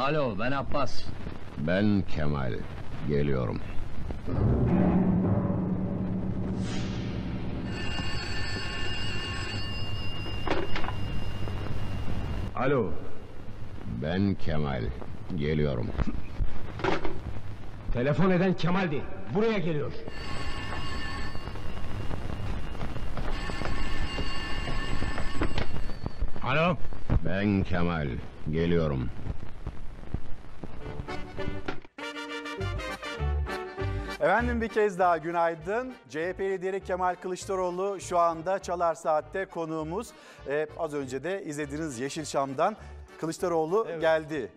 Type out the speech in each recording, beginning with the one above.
Alo ben Abbas. Ben Kemal. Geliyorum. Alo. Ben Kemal. Geliyorum. Telefon eden Kemal'di. Buraya geliyor. Alo. Ben Kemal. Geliyorum. Efendim bir kez daha günaydın. CHP lideri Kemal Kılıçdaroğlu şu anda Çalar Saat'te konuğumuz. Ee, az önce de izlediğiniz Yeşilçam'dan Kılıçdaroğlu geldi.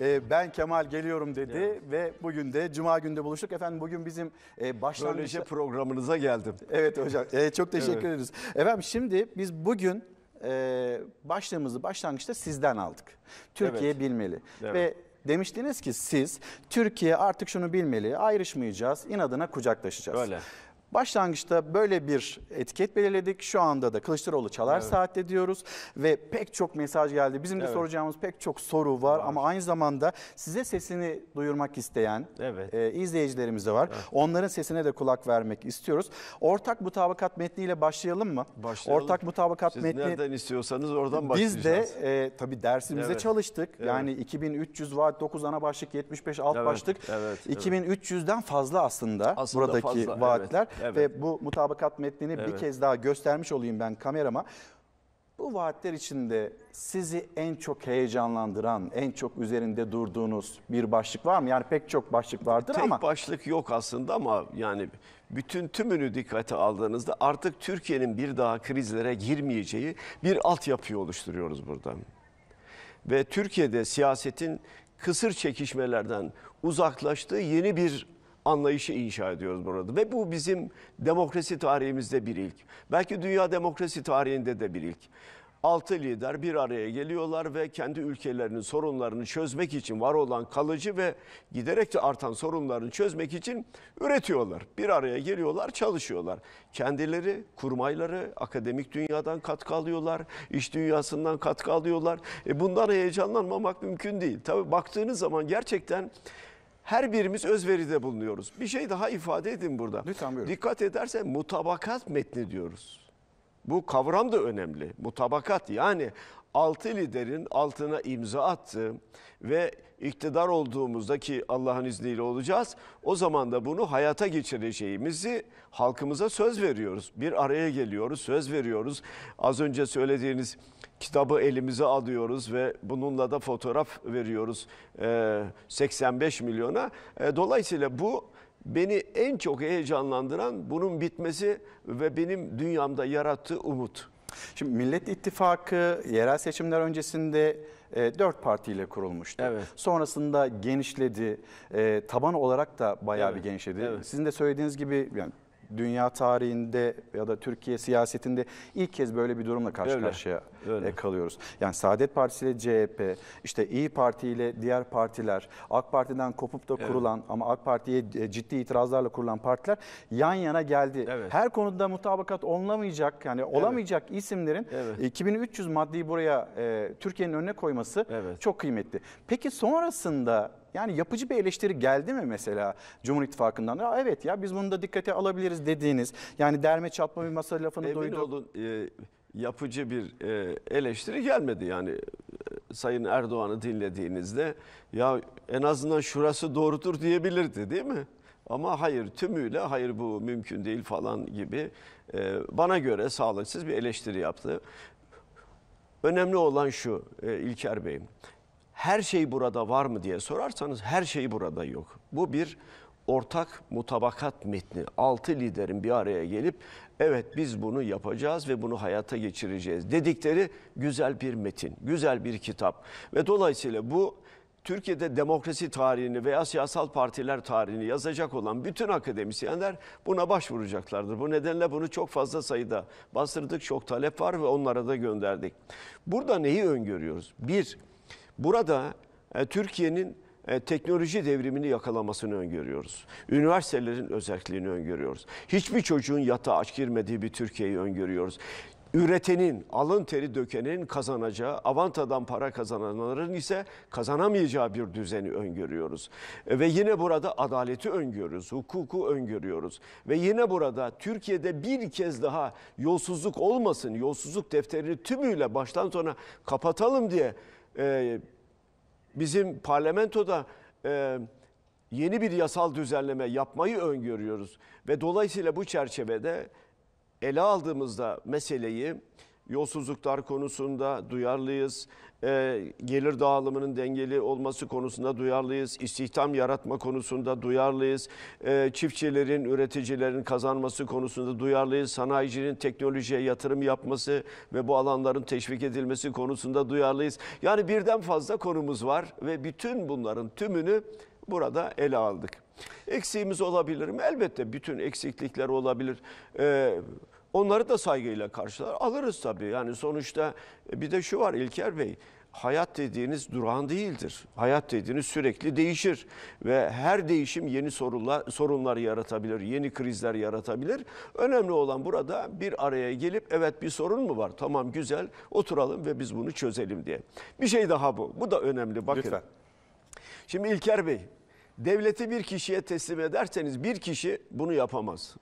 Ee, ben Kemal geliyorum dedi ve bugün de Cuma günde buluştuk. Efendim bugün bizim e, başlangıçta... Böylece programınıza geldim. Evet hocam Ee, çok teşekkür ederiz. Efendim şimdi biz bugün e, başlığımızı başlangıçta sizden aldık. Türkiye Evet. bilmeli Evet. ve demiştiniz ki siz Türkiye artık şunu bilmeli ayrışmayacağız inadına kucaklaşacağız. Öyle. Başlangıçta böyle bir etiket belirledik. Şu anda da Kılıçdaroğlu çalar saatte diyoruz ve pek çok mesaj geldi. Bizim de Evet. soracağımız pek çok soru var, ama aynı zamanda size sesini duyurmak isteyen Evet. e, izleyicilerimiz de var. Onların sesine de kulak vermek istiyoruz. Ortak mutabakat metniyle başlayalım mı? Başlayalım. Ortak mutabakat Siz metni nereden istiyorsanız oradan biz de başlayacağız. e, tabii dersimize Evet. çalıştık. Evet. Yani 2300 vaat 9 ana başlık 75 alt Evet, başlık. evet, evet. 2300'den fazla aslında, Aslında buradaki fazla, evet, vaatler evet. Ve bu mutabakat metnini bir Evet. kez daha göstermiş olayım ben kamerama. Bu vaatler içinde sizi en çok heyecanlandıran, en çok üzerinde durduğunuz bir başlık var mı? Yani pek çok başlık vardır Tek ama başlık yok aslında ama yani bütün tümünü dikkate aldığınızda artık Türkiye'nin bir daha krizlere girmeyeceği bir altyapıyı oluşturuyoruz burada. Ve Türkiye'de siyasetin kısır çekişmelerden uzaklaştığı yeni bir anlayışı inşa ediyoruz burada. Ve bu bizim demokrasi tarihimizde bir ilk. Belki dünya demokrasi tarihinde de bir ilk. Altı lider bir araya geliyorlar ve kendi ülkelerinin sorunlarını çözmek için var olan kalıcı ve giderek de artan sorunlarını çözmek için üretiyorlar. Bir araya geliyorlar, çalışıyorlar. Kendileri, kurmayları akademik dünyadan katkı alıyorlar, iş dünyasından katkı alıyorlar. E bundan heyecanlanmamak mümkün değil. Tabii baktığınız zaman gerçekten her birimiz özveride bulunuyoruz. Bir şey daha ifade edin burada. Lütfen buyurun. Dikkat edersen mutabakat metni diyoruz. Bu kavram da önemli. Mutabakat yani altı liderin altına imza attı ve iktidar olduğumuzda ki Allah'ın izniyle olacağız. O zaman da bunu hayata geçireceğimizi halkımıza söz veriyoruz. Bir araya geliyoruz, söz veriyoruz. Az önce söylediğiniz kitabı elimize alıyoruz ve bununla da fotoğraf veriyoruz eee, 85 milyona. E, Dolayısıyla bu beni en çok heyecanlandıran bunun bitmesi ve benim dünyamda yarattığı umut. Şimdi Millet İttifakı yerel seçimler öncesinde e, dört partiyle kurulmuştu. Evet. Sonrasında genişledi. E, taban olarak da bayağı Evet, bir genişledi. evet. Sizin de söylediğiniz gibi yani dünya tarihinde ya da Türkiye siyasetinde ilk kez böyle bir durumla karşı Öyle, karşıya öyle. e, kalıyoruz. Yani Saadet Partisi ile CHP, işte İyi Parti ile diğer partiler, AK Parti'den kopup da kurulan ama AK Parti'ye e, ciddi itirazlarla kurulan partiler yan yana geldi. Evet. Her konuda mutabakat olunamayacak yani olamayacak isimlerin Evet. 2300 maddeyi buraya e, Türkiye'nin önüne koyması Evet. çok kıymetli. Peki sonrasında yani yapıcı bir eleştiri geldi mi mesela Cumhur İttifakı'ndan? Ya evet ya biz bunu da dikkate alabiliriz dediğiniz yani derme çatma bir masa lafını Emin duyduk. olun e, yapıcı bir e, eleştiri gelmedi yani e, Sayın Erdoğan'ı dinlediğinizde ya en azından şurası doğrudur diyebilirdi değil mi? Ama hayır tümüyle hayır bu mümkün değil falan gibi e, bana göre sağlıksız bir eleştiri yaptı. Önemli olan şu e, İlker Bey. Her şey burada var mı diye sorarsanız her şey burada yok. Bu bir ortak mutabakat metni. Altı liderin bir araya gelip evet biz bunu yapacağız ve bunu hayata geçireceğiz dedikleri güzel bir metin, güzel bir kitap. Ve dolayısıyla bu Türkiye'de demokrasi tarihini veya siyasal partiler tarihini yazacak olan bütün akademisyenler buna başvuracaklardır. Bu nedenle bunu çok fazla sayıda bastırdık, çok talep var ve onlara da gönderdik. Burada neyi öngörüyoruz? Bir, burada e, Türkiye'nin e, teknoloji devrimini yakalamasını öngörüyoruz. Üniversitelerin özelliğini öngörüyoruz. Hiçbir çocuğun yatağa aç girmediği bir Türkiye'yi öngörüyoruz. üretenin, alın teri dökenin kazanacağı, avantadan para kazananların ise kazanamayacağı bir düzeni öngörüyoruz. E, Ve yine burada adaleti öngörüyoruz, hukuku öngörüyoruz. Ve yine burada Türkiye'de bir kez daha yolsuzluk olmasın, yolsuzluk defterini tümüyle baştan sona kapatalım diye e, bizim parlamentoda e, yeni bir yasal düzenleme yapmayı öngörüyoruz. Ve dolayısıyla bu çerçevede ele aldığımızda meseleyi yolsuzluklar konusunda duyarlıyız. E, gelir dağılımının dengeli olması konusunda duyarlıyız. istihdam yaratma konusunda duyarlıyız. E, çiftçilerin, üreticilerin kazanması konusunda duyarlıyız. Sanayicinin teknolojiye yatırım yapması ve bu alanların teşvik edilmesi konusunda duyarlıyız. Yani birden fazla konumuz var ve bütün bunların tümünü burada ele aldık. Eksiğimiz olabilir mi? Elbette bütün eksiklikler olabilir. Ee, onları da saygıyla karşılar. Alırız tabii. Yani sonuçta e, bir de şu var İlker Bey. Hayat dediğiniz durağan değildir. Hayat dediğiniz sürekli değişir ve her değişim yeni sorunlar, sorunlar yaratabilir, yeni krizler yaratabilir. Önemli olan burada bir araya gelip evet bir sorun mu var? Tamam güzel oturalım ve biz bunu çözelim diye. Bir şey daha bu. Bu da önemli. Bakın. Lütfen. Şimdi İlker Bey, devleti bir kişiye teslim ederseniz bir kişi bunu yapamaz.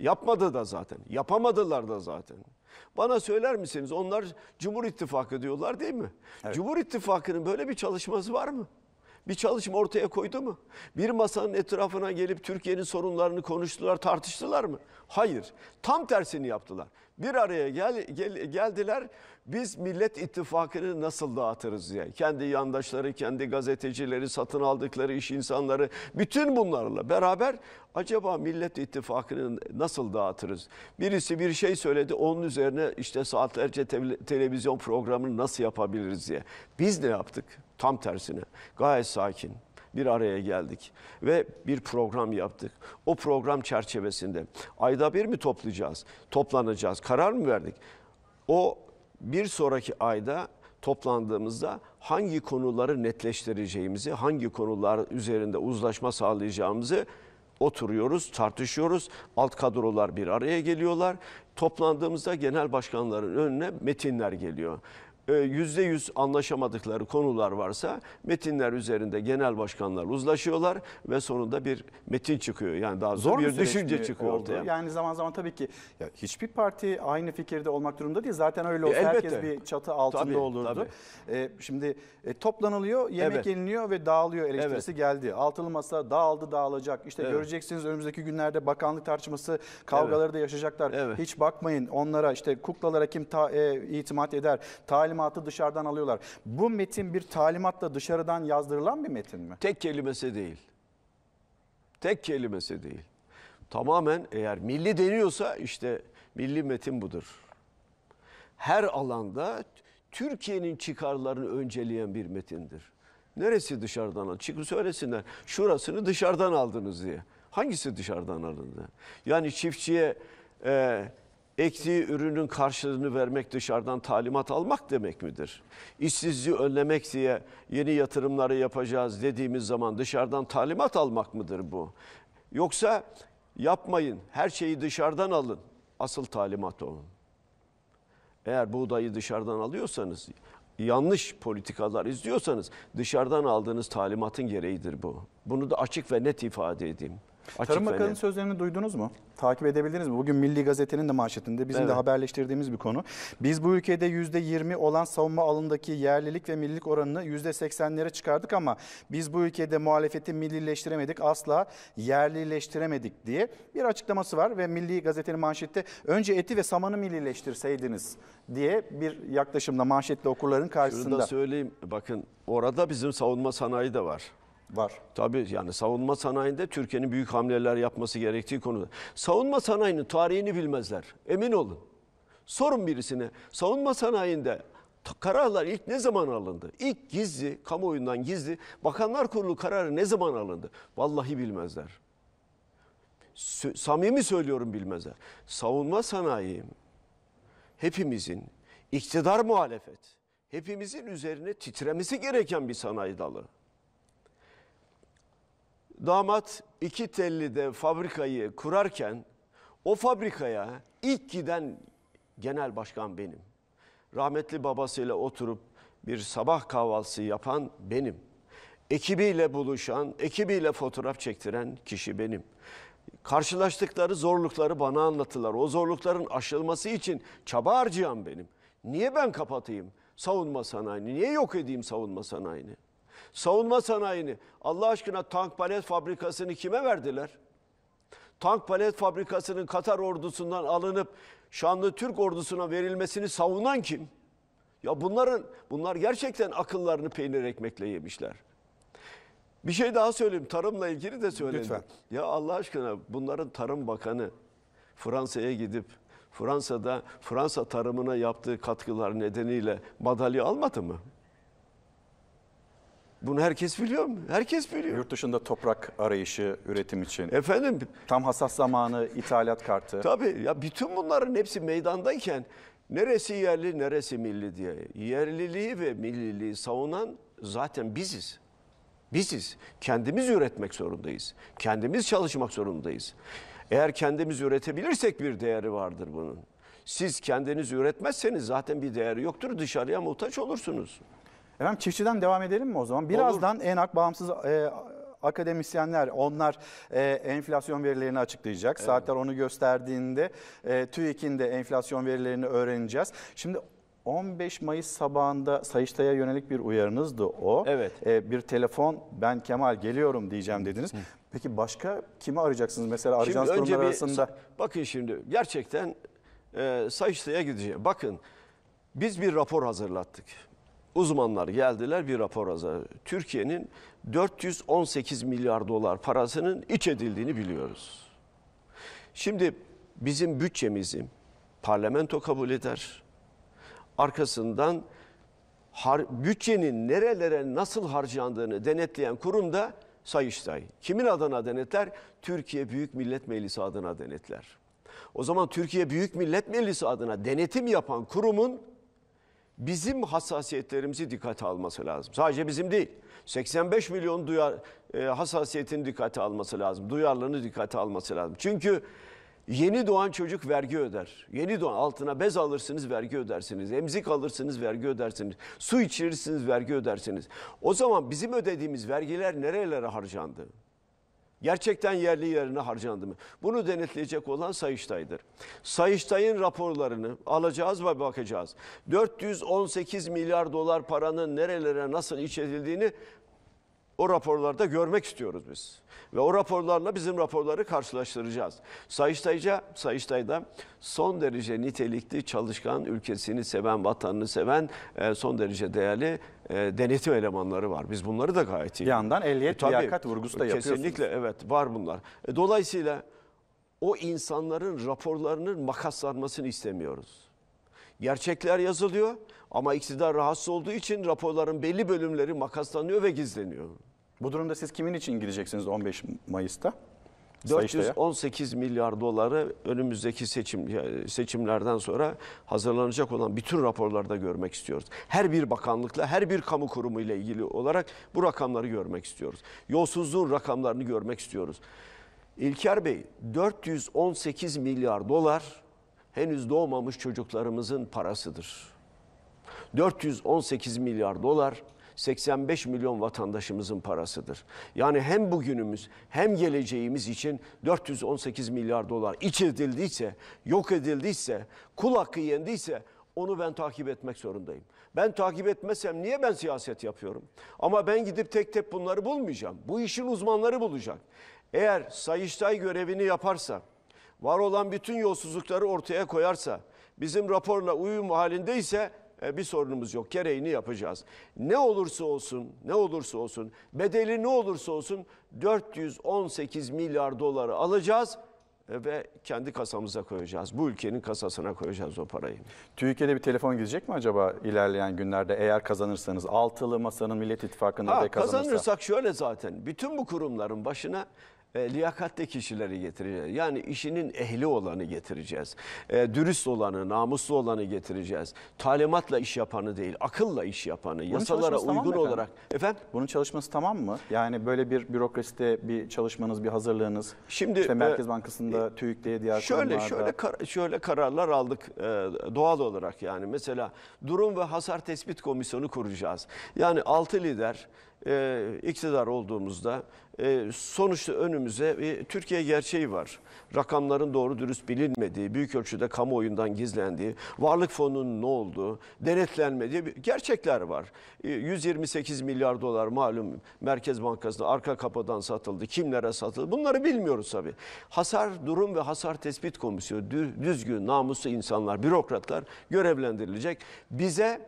Yapmadı da zaten. Yapamadılar da zaten. Bana söyler misiniz? Onlar Cumhur İttifakı diyorlar değil mi? Cumhur İttifakı'nın böyle bir çalışması var mı? Bir çalışma ortaya koydu mu? Bir masanın etrafına gelip Türkiye'nin sorunlarını konuştular, tartıştılar mı? Hayır. Tam tersini yaptılar. Bir araya gel, gel- geldiler. Biz Millet İttifakı'nı nasıl dağıtırız diye. Kendi yandaşları, kendi gazetecileri, satın aldıkları iş insanları, bütün bunlarla beraber acaba Millet İttifakı'nı nasıl dağıtırız? Birisi bir şey söyledi, onun üzerine işte saatlerce te- televizyon programını nasıl yapabiliriz diye. Biz ne yaptık? Tam tersine. Gayet sakin bir araya geldik ve bir program yaptık. O program çerçevesinde ayda bir mi toplayacağız? Toplanacağız. Karar mı verdik? O bir sonraki ayda toplandığımızda hangi konuları netleştireceğimizi, hangi konular üzerinde uzlaşma sağlayacağımızı oturuyoruz, tartışıyoruz. Alt kadrolar bir araya geliyorlar. Toplandığımızda genel başkanların önüne metinler geliyor. Ee, Yüzde yüz anlaşamadıkları konular varsa metinler üzerinde genel başkanlar uzlaşıyorlar ve sonunda bir metin çıkıyor. Yani daha Zor bir düşünce çıkıyor oldu? ortaya. Yani zaman zaman tabii ki ya hiçbir parti aynı fikirde olmak durumunda değil. Zaten öyle olsa E, elbette. herkes bir çatı altında Tabii, olurdu. E, şimdi e, toplanılıyor, yemek Evet. yeniliyor ve dağılıyor eleştirisi Evet. geldi. Altılı masa dağıldı, dağılacak. İşte Evet. göreceksiniz önümüzdeki günlerde bakanlık tartışması kavgaları da yaşayacaklar. Evet. Hiç bakmayın onlara işte kuklalara kim ta- e, itimat eder? Talimatı dışarıdan alıyorlar. Bu metin bir talimatla dışarıdan yazdırılan bir metin mi? Tek kelimesi değil. Tek kelimesi değil. Tamamen eğer milli deniyorsa işte milli metin budur. Her alanda Türkiye'nin çıkarlarını önceleyen bir metindir. Neresi dışarıdan aldı? Çıkın söylesinler. Şurasını dışarıdan aldınız diye. Hangisi dışarıdan alındı? Yani çiftçiye e, ektiği ürünün karşılığını vermek dışarıdan talimat almak demek midir? İşsizliği önlemek diye yeni yatırımları yapacağız dediğimiz zaman dışarıdan talimat almak mıdır bu? Yoksa yapmayın her şeyi dışarıdan alın. Asıl talimat o. Eğer buğdayı dışarıdan alıyorsanız, yanlış politikalar izliyorsanız dışarıdan aldığınız talimatın gereğidir bu. Bunu da açık ve net ifade edeyim. Açık Tarım Bakanı'nın sözlerini duydunuz mu? Takip edebildiniz mi? Bugün Milli Gazete'nin de manşetinde bizim de Evet. haberleştirdiğimiz bir konu. Biz bu ülkede %20 olan savunma alanındaki yerlilik ve millilik oranını %80'lere çıkardık ama biz bu ülkede muhalefeti millileştiremedik, asla yerlileştiremedik diye bir açıklaması var ve Milli Gazete'nin manşette önce eti ve samanı millileştirseydiniz diye bir yaklaşımla manşetle okurların Şunu karşısında da söyleyeyim. Bakın orada bizim savunma sanayi de var. Var. Tabii yani savunma sanayinde Türkiye'nin büyük hamleler yapması gerektiği konuda. Savunma sanayinin tarihini bilmezler. Emin olun. Sorun birisine. Savunma sanayinde kararlar ilk ne zaman alındı? İlk gizli, kamuoyundan gizli Bakanlar Kurulu kararı ne zaman alındı? Vallahi bilmezler. Sö- samimi söylüyorum bilmezler. Savunma sanayi hepimizin iktidar muhalefet, hepimizin üzerine titremesi gereken bir sanayi dalı. Damat iki telli'de fabrikayı kurarken o fabrikaya ilk giden genel başkan benim. Rahmetli babasıyla oturup bir sabah kahvaltısı yapan benim. Ekibiyle buluşan, ekibiyle fotoğraf çektiren kişi benim. Karşılaştıkları zorlukları bana anlattılar. O zorlukların aşılması için çaba harcayan benim. Niye ben kapatayım savunma sanayini? Niye yok edeyim savunma sanayini? Savunma sanayini Allah aşkına tank palet fabrikasını kime verdiler? Tank palet fabrikasının Katar ordusundan alınıp şanlı Türk ordusuna verilmesini savunan kim? Ya bunların bunlar gerçekten akıllarını peynir ekmekle yemişler. Bir şey daha söyleyeyim. Tarımla ilgili de söyleyeyim. Lütfen. Ya Allah aşkına bunların Tarım Bakanı Fransa'ya gidip Fransa'da Fransa tarımına yaptığı katkılar nedeniyle madalya almadı mı? Bunu herkes biliyor mu? Herkes biliyor. Yurt dışında toprak arayışı üretim için. Efendim Tam hassas zamanı ithalat kartı. Tabii ya bütün bunların hepsi meydandayken neresi yerli neresi milli diye yerliliği ve milliliği savunan zaten biziz. Biziz. Kendimiz üretmek zorundayız. Kendimiz çalışmak zorundayız. Eğer kendimiz üretebilirsek bir değeri vardır bunun. Siz kendiniz üretmezseniz zaten bir değeri yoktur. Dışarıya muhtaç olursunuz. Efendim çiftçiden devam edelim mi o zaman? Birazdan ENAK bağımsız e, akademisyenler onlar e, enflasyon verilerini açıklayacak. Saatler onu gösterdiğinde e, TÜİK'in de enflasyon verilerini öğreneceğiz. Şimdi 15 Mayıs sabahında Sayıştay'a yönelik bir uyarınızdı o. Evet. E, bir telefon ben Kemal geliyorum diyeceğim dediniz. Peki başka kimi arayacaksınız? Mesela arayacağınız Şimdi önce bir arasında. bakın şimdi gerçekten e, Sayıştay'a gideceğim. Bakın biz bir rapor hazırlattık. Uzmanlar geldiler bir rapor hazır. Türkiye'nin 418 milyar dolar parasının iç edildiğini biliyoruz. Şimdi bizim bütçemizi parlamento kabul eder. Arkasından har- bütçenin nerelere nasıl harcandığını denetleyen kurum da Sayıştay. Kimin adına denetler? Türkiye Büyük Millet Meclisi adına denetler. O zaman Türkiye Büyük Millet Meclisi adına denetim yapan kurumun bizim hassasiyetlerimizi dikkate alması lazım. Sadece bizim değil. 85 milyon duyar, e, hassasiyetini dikkate alması lazım. Duyarlılığını dikkate alması lazım. Çünkü yeni doğan çocuk vergi öder. Yeni doğan altına bez alırsınız vergi ödersiniz. Emzik alırsınız vergi ödersiniz. Su içirirsiniz vergi ödersiniz. O zaman bizim ödediğimiz vergiler nerelere harcandı? Gerçekten yerli yerine harcandı mı? Bunu denetleyecek olan Sayıştay'dır. Sayıştay'ın raporlarını alacağız ve bakacağız. 418 milyar dolar paranın nerelere nasıl iç edildiğini o raporlarda görmek istiyoruz biz. Ve o raporlarla bizim raporları karşılaştıracağız. Sayıştayca, Sayıştay'da son derece nitelikli, çalışkan, ülkesini seven, vatanını seven, e, son derece değerli e, denetim elemanları var. Biz bunları da gayet iyi. Bir yandan ehliyet, E, tabii, liyakat vurgusu da yapıyorsunuz. Kesinlikle evet var bunlar. E, dolayısıyla o insanların raporlarının makaslanmasını istemiyoruz. Gerçekler yazılıyor ama iktidar rahatsız olduğu için raporların belli bölümleri makaslanıyor ve gizleniyor. Bu durumda siz kimin için gideceksiniz 15 Mayıs'ta? Sayıştay'a. 418 milyar doları önümüzdeki seçim seçimlerden sonra hazırlanacak olan bütün raporlarda görmek istiyoruz. Her bir bakanlıkla, her bir kamu kurumu ile ilgili olarak bu rakamları görmek istiyoruz. Yolsuzluğun rakamlarını görmek istiyoruz. İlker Bey, 418 milyar dolar henüz doğmamış çocuklarımızın parasıdır. 418 milyar dolar 85 milyon vatandaşımızın parasıdır. Yani hem bugünümüz hem geleceğimiz için 418 milyar dolar iç edildiyse, yok edildiyse, kul hakkı yendiyse onu ben takip etmek zorundayım. Ben takip etmezsem niye ben siyaset yapıyorum? Ama ben gidip tek tek bunları bulmayacağım. Bu işin uzmanları bulacak. Eğer Sayıştay görevini yaparsa, var olan bütün yolsuzlukları ortaya koyarsa, bizim raporla uyum halindeyse bir sorunumuz yok. Gereğini yapacağız. Ne olursa olsun, ne olursa olsun, bedeli ne olursa olsun 418 milyar doları alacağız e, ve kendi kasamıza koyacağız. Bu ülkenin kasasına koyacağız o parayı. TÜİK'e bir telefon gidecek mi acaba ilerleyen günlerde eğer kazanırsanız? Altılı Masanın Millet İttifakı'nda da kazanırsa. kazanırsak şöyle zaten bütün bu kurumların başına e, liyakatli kişileri getireceğiz. Yani işinin ehli olanı getireceğiz. E, dürüst olanı, namuslu olanı getireceğiz. Talimatla iş yapanı değil, akılla iş yapanı, yasalara çalışması tamam uygun efendim? olarak. Efendim? Bunun çalışması tamam mı? Yani böyle bir bürokraside bir çalışmanız, bir hazırlığınız. Şimdi, işte Merkez e, Bankası'nda, TÜİK'te, diğer Şöyle kurumlarda. şöyle kar- şöyle kararlar aldık e, doğal olarak yani mesela durum ve hasar tespit komisyonu kuracağız. Yani altı lider e, iktidar olduğumuzda e, sonuçta önümüze Türkiye gerçeği var. Rakamların doğru dürüst bilinmediği, büyük ölçüde kamuoyundan gizlendiği, varlık fonunun ne olduğu, denetlenmediği gerçekler var. E, 128 milyar dolar malum Merkez Bankası'na arka kapıdan satıldı. Kimlere satıldı? Bunları bilmiyoruz tabii. Hasar durum ve hasar tespit komisyonu dü- düzgün, namuslu insanlar, bürokratlar görevlendirilecek. Bize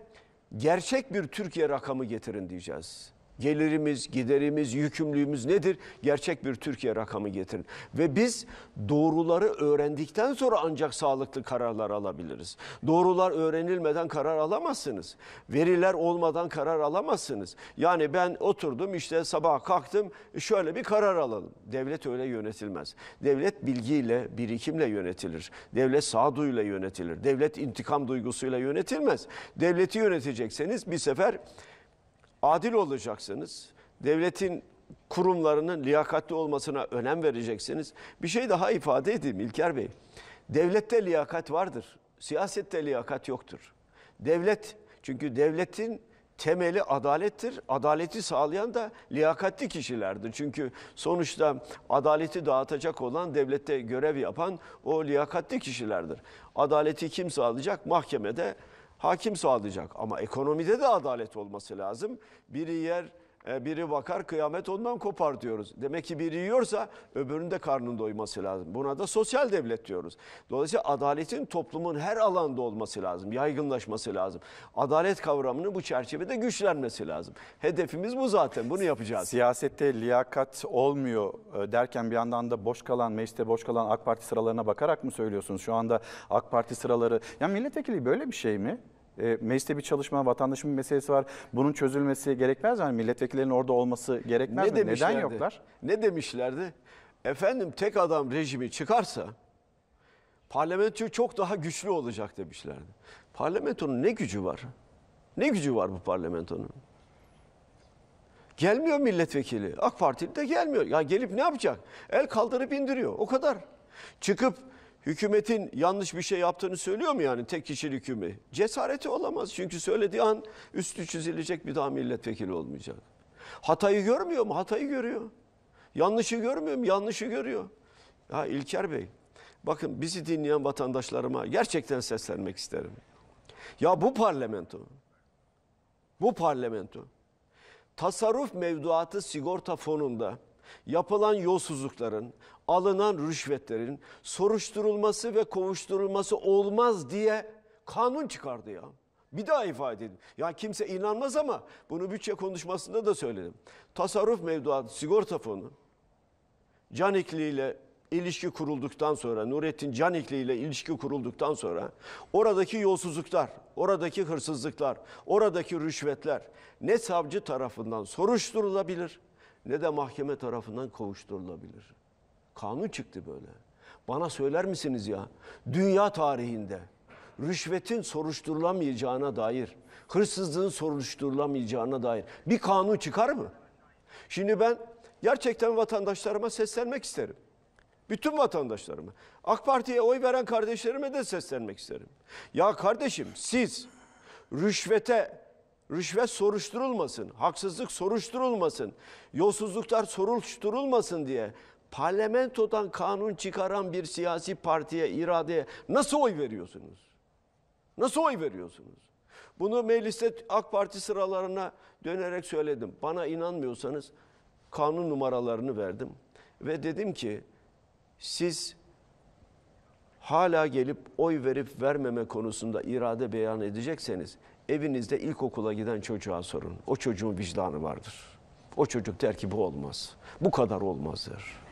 gerçek bir Türkiye rakamı getirin diyeceğiz. Gelirimiz, giderimiz, yükümlülüğümüz nedir? Gerçek bir Türkiye rakamı getirin. Ve biz doğruları öğrendikten sonra ancak sağlıklı kararlar alabiliriz. Doğrular öğrenilmeden karar alamazsınız. Veriler olmadan karar alamazsınız. Yani ben oturdum işte sabah kalktım şöyle bir karar alalım. Devlet öyle yönetilmez. Devlet bilgiyle, birikimle yönetilir. Devlet sağduyuyla yönetilir. Devlet intikam duygusuyla yönetilmez. Devleti yönetecekseniz bir sefer adil olacaksınız. Devletin kurumlarının liyakatli olmasına önem vereceksiniz. Bir şey daha ifade edeyim İlker Bey. Devlette liyakat vardır. Siyasette liyakat yoktur. Devlet çünkü devletin temeli adalettir. Adaleti sağlayan da liyakatli kişilerdir. Çünkü sonuçta adaleti dağıtacak olan devlette görev yapan o liyakatli kişilerdir. Adaleti kim sağlayacak? Mahkemede hakim sağlayacak. Ama ekonomide de adalet olması lazım. Biri yer, e, biri bakar kıyamet ondan kopar diyoruz. Demek ki biri yiyorsa öbürünün de karnının doyması lazım. Buna da sosyal devlet diyoruz. Dolayısıyla adaletin toplumun her alanda olması lazım, yaygınlaşması lazım. Adalet kavramının bu çerçevede güçlenmesi lazım. Hedefimiz bu zaten, bunu yapacağız. Siyasette liyakat olmuyor e, derken bir yandan da boş kalan, mecliste boş kalan AK Parti sıralarına bakarak mı söylüyorsunuz? Şu anda AK Parti sıraları, ya milletvekili böyle bir şey mi? E, mecliste bir çalışma, vatandaşın bir meselesi var. Bunun çözülmesi gerekmez mi? Yani milletvekillerinin orada olması gerekmez mi? Neden yoklar? Ne demişlerdi? Efendim tek adam rejimi çıkarsa parlamento çok daha güçlü olacak demişlerdi. Parlamentonun ne gücü var? Ne gücü var bu parlamentonun? Gelmiyor milletvekili. AK Partili de gelmiyor. Ya gelip ne yapacak? El kaldırıp indiriyor. O kadar. Çıkıp hükümetin yanlış bir şey yaptığını söylüyor mu yani tek kişilik hükümet? Cesareti olamaz. Çünkü söylediği an üstü çizilecek bir daha milletvekili olmayacak. Hatayı görmüyor mu? Hatayı görüyor. Yanlışı görmüyor mu? Yanlışı görüyor. Ya İlker Bey, bakın bizi dinleyen vatandaşlarıma gerçekten seslenmek isterim. Ya bu parlamento, bu parlamento tasarruf mevduatı sigorta fonunda yapılan yolsuzlukların, alınan rüşvetlerin soruşturulması ve kovuşturulması olmaz diye kanun çıkardı ya. Bir daha ifade edin. Ya kimse inanmaz ama bunu bütçe konuşmasında da söyledim. Tasarruf mevduatı sigorta fonu Canikli ile ilişki kurulduktan sonra, Nurettin Canikli ile ilişki kurulduktan sonra oradaki yolsuzluklar, oradaki hırsızlıklar, oradaki rüşvetler ne savcı tarafından soruşturulabilir ne de mahkeme tarafından kovuşturulabilir. Kanun çıktı böyle. Bana söyler misiniz ya? Dünya tarihinde rüşvetin soruşturulamayacağına dair, hırsızlığın soruşturulamayacağına dair bir kanun çıkar mı? Şimdi ben gerçekten vatandaşlarıma seslenmek isterim. Bütün vatandaşlarıma. AK Parti'ye oy veren kardeşlerime de seslenmek isterim. Ya kardeşim siz rüşvete, rüşvet soruşturulmasın, haksızlık soruşturulmasın, yolsuzluklar soruşturulmasın diye parlamentodan kanun çıkaran bir siyasi partiye, iradeye nasıl oy veriyorsunuz? Nasıl oy veriyorsunuz? Bunu mecliste AK Parti sıralarına dönerek söyledim. Bana inanmıyorsanız kanun numaralarını verdim. Ve dedim ki siz hala gelip oy verip vermeme konusunda irade beyan edecekseniz evinizde ilkokula giden çocuğa sorun. O çocuğun vicdanı vardır. O çocuk der ki bu olmaz. Bu kadar olmazdır.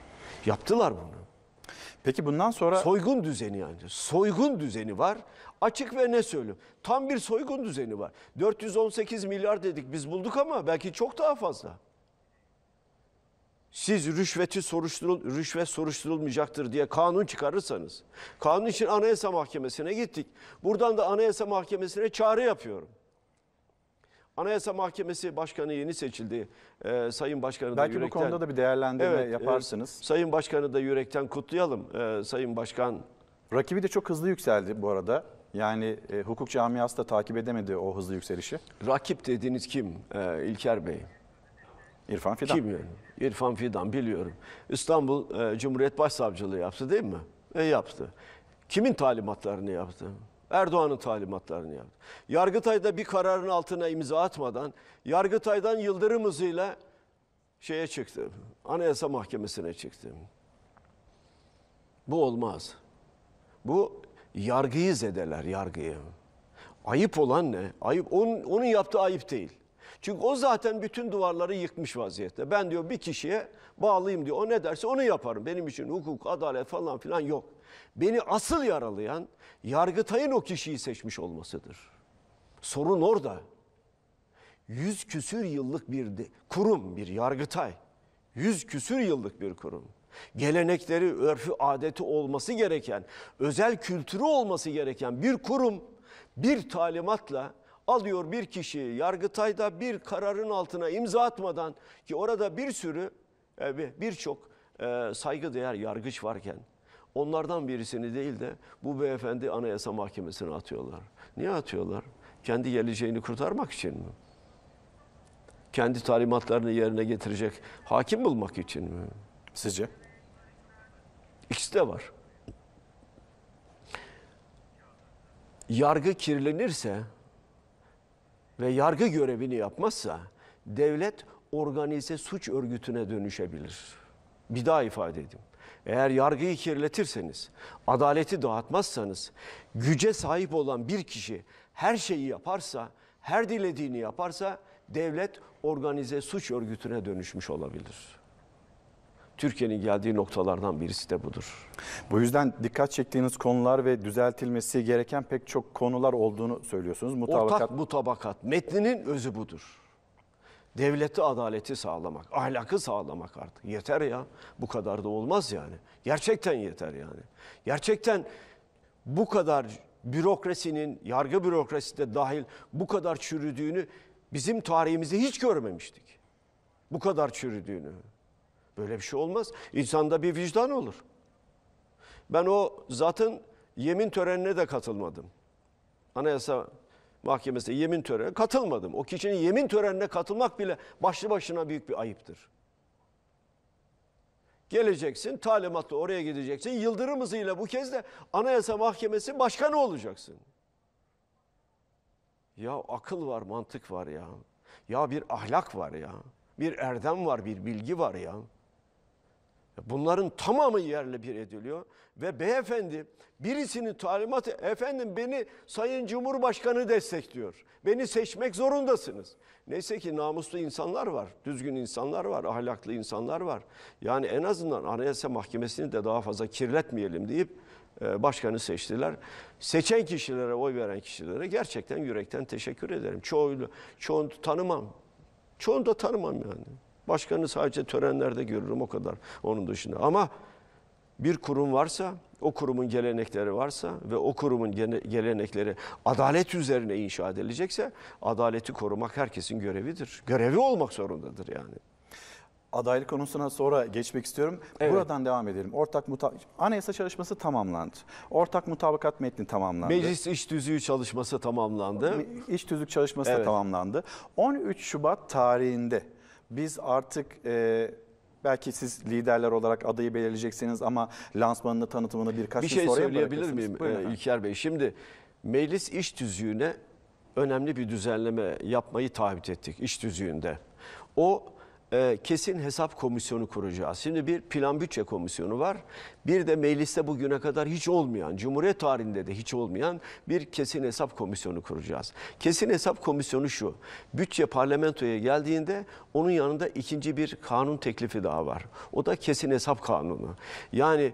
Yaptılar bunu. Peki bundan sonra Soygun düzeni yani. Soygun düzeni var. Açık ve ne söylüyorum? Tam bir soygun düzeni var. 418 milyar dedik biz bulduk ama belki çok daha fazla. siz rüşveti soruşturul rüşvet soruşturulmayacaktır diye kanun çıkarırsanız kanun için Anayasa Mahkemesi'ne gittik. Buradan da Anayasa Mahkemesi'ne çağrı yapıyorum. Anayasa Mahkemesi Başkanı yeni seçildi. Ee, Sayın Başkanı da Belki bu yürekten konuda da bir değerlendirme Evet, yaparsınız. e, Sayın Başkanı da yürekten kutlayalım. Ee, Sayın Başkan Rakibi de çok hızlı yükseldi bu arada. Yani e, hukuk camiası da takip edemedi o hızlı yükselişi. rakip dediğiniz kim Ee, İlker Bey? İrfan Fidan. Kim yani? İrfan Fidan biliyorum. İstanbul e, Cumhuriyet Başsavcılığı yaptı değil mi? E yaptı. Kimin talimatlarını yaptı? Erdoğan'ın talimatlarını yaptı. Yargıtay'da bir kararın altına imza atmadan Yargıtay'dan yıldırım hızıyla şeye çıktı. Anayasa Mahkemesi'ne çıktı. Bu olmaz. Bu yargıyı zedeler, yargıyı. Ayıp olan ne? Ayıp onun, onun yaptığı ayıp değil. Çünkü o zaten bütün duvarları yıkmış vaziyette. Ben diyor bir kişiye bağlıyım diyor. O ne derse onu yaparım. Benim için hukuk, adalet falan filan yok. Beni asıl yaralayan Yargıtay'ın o kişiyi seçmiş olmasıdır. Sorun orada. Yüz küsür yıllık bir de- kurum, bir Yargıtay. Yüz küsür yıllık bir kurum. Gelenekleri, örfü, adeti olması gereken, özel kültürü olması gereken bir kurum bir talimatla alıyor bir kişiyi Yargıtay'da bir kararın altına imza atmadan ki orada bir sürü e, bir- birçok e, saygıdeğer yargıç varken onlardan birisini değil de bu beyefendi Anayasa Mahkemesi'ne atıyorlar. Niye atıyorlar? Kendi geleceğini kurtarmak için mi? Kendi talimatlarını yerine getirecek hakim bulmak için mi? Sizce? İkisi de var. Yargı kirlenirse ve yargı görevini yapmazsa devlet organize suç örgütüne dönüşebilir. Bir daha ifade edeyim. Eğer yargıyı kirletirseniz, adaleti dağıtmazsanız, güce sahip olan bir kişi her şeyi yaparsa, her dilediğini yaparsa devlet organize suç örgütüne dönüşmüş olabilir. Türkiye'nin geldiği noktalardan birisi de budur. Bu yüzden dikkat çektiğiniz konular ve düzeltilmesi gereken pek çok konular olduğunu söylüyorsunuz. Mutabakat Ortak mutabakat. Metninin özü budur. Devleti adaleti sağlamak, ahlakı sağlamak artık. Yeter ya. Bu kadar da olmaz yani. Gerçekten yeter yani. Gerçekten bu kadar bürokrasinin, yargı bürokrasisi de dahil bu kadar çürüdüğünü bizim tarihimizde hiç görmemiştik. Bu kadar çürüdüğünü. Böyle bir şey olmaz. İnsanda bir vicdan olur. Ben o zaten yemin törenine de katılmadım. Anayasa Mahkemesi'ne yemin törenine katılmadım. O kişinin yemin törenine katılmak bile başlı başına büyük bir ayıptır. Geleceksin, talimatla oraya gideceksin. Yıldırım hızıyla bu kez de Anayasa Mahkemesi başkanı olacaksın. Ya akıl var, mantık var ya. Ya bir ahlak var ya. Bir erdem var, bir bilgi var ya. Bunların tamamı yerle bir ediliyor ve beyefendi birisinin talimatı efendim beni Sayın Cumhurbaşkanı destekliyor. Beni seçmek zorundasınız. Neyse ki namuslu insanlar var, düzgün insanlar var, ahlaklı insanlar var. Yani en azından Anayasa Mahkemesi'ni de daha fazla kirletmeyelim deyip e, başkanı seçtiler. Seçen kişilere, oy veren kişilere gerçekten yürekten teşekkür ederim. Çoğu, çoğunu tanımam. Çoğunu da tanımam yani. Başkanı sadece törenlerde görürüm o kadar onun dışında. Ama bir kurum varsa, o kurumun gelenekleri varsa ve o kurumun gelenekleri adalet üzerine inşa edilecekse adaleti korumak herkesin görevidir. Görevi olmak zorundadır yani. adaylık konusuna sonra geçmek istiyorum. Evet. Buradan devam edelim. Ortak muta Anayasa çalışması tamamlandı. Ortak mutabakat metni tamamlandı. Meclis iş düzüğü çalışması tamamlandı. İş tüzük çalışması da Evet. tamamlandı. 13 Şubat tarihinde biz artık e, belki siz liderler olarak adayı belirleyeceksiniz ama lansmanını tanıtımını birkaç Bir şey sonraya söyleyebilir miyim Buyurun e. İlker Bey? Şimdi meclis iş tüzüğüne önemli bir düzenleme yapmayı taahhüt ettik iş tüzüğünde. O e, kesin hesap komisyonu kuracağız. Şimdi bir plan bütçe komisyonu var. Bir de mecliste bugüne kadar hiç olmayan, Cumhuriyet tarihinde de hiç olmayan bir kesin hesap komisyonu kuracağız. Kesin hesap komisyonu şu. Bütçe parlamentoya geldiğinde onun yanında ikinci bir kanun teklifi daha var. O da kesin hesap kanunu. Yani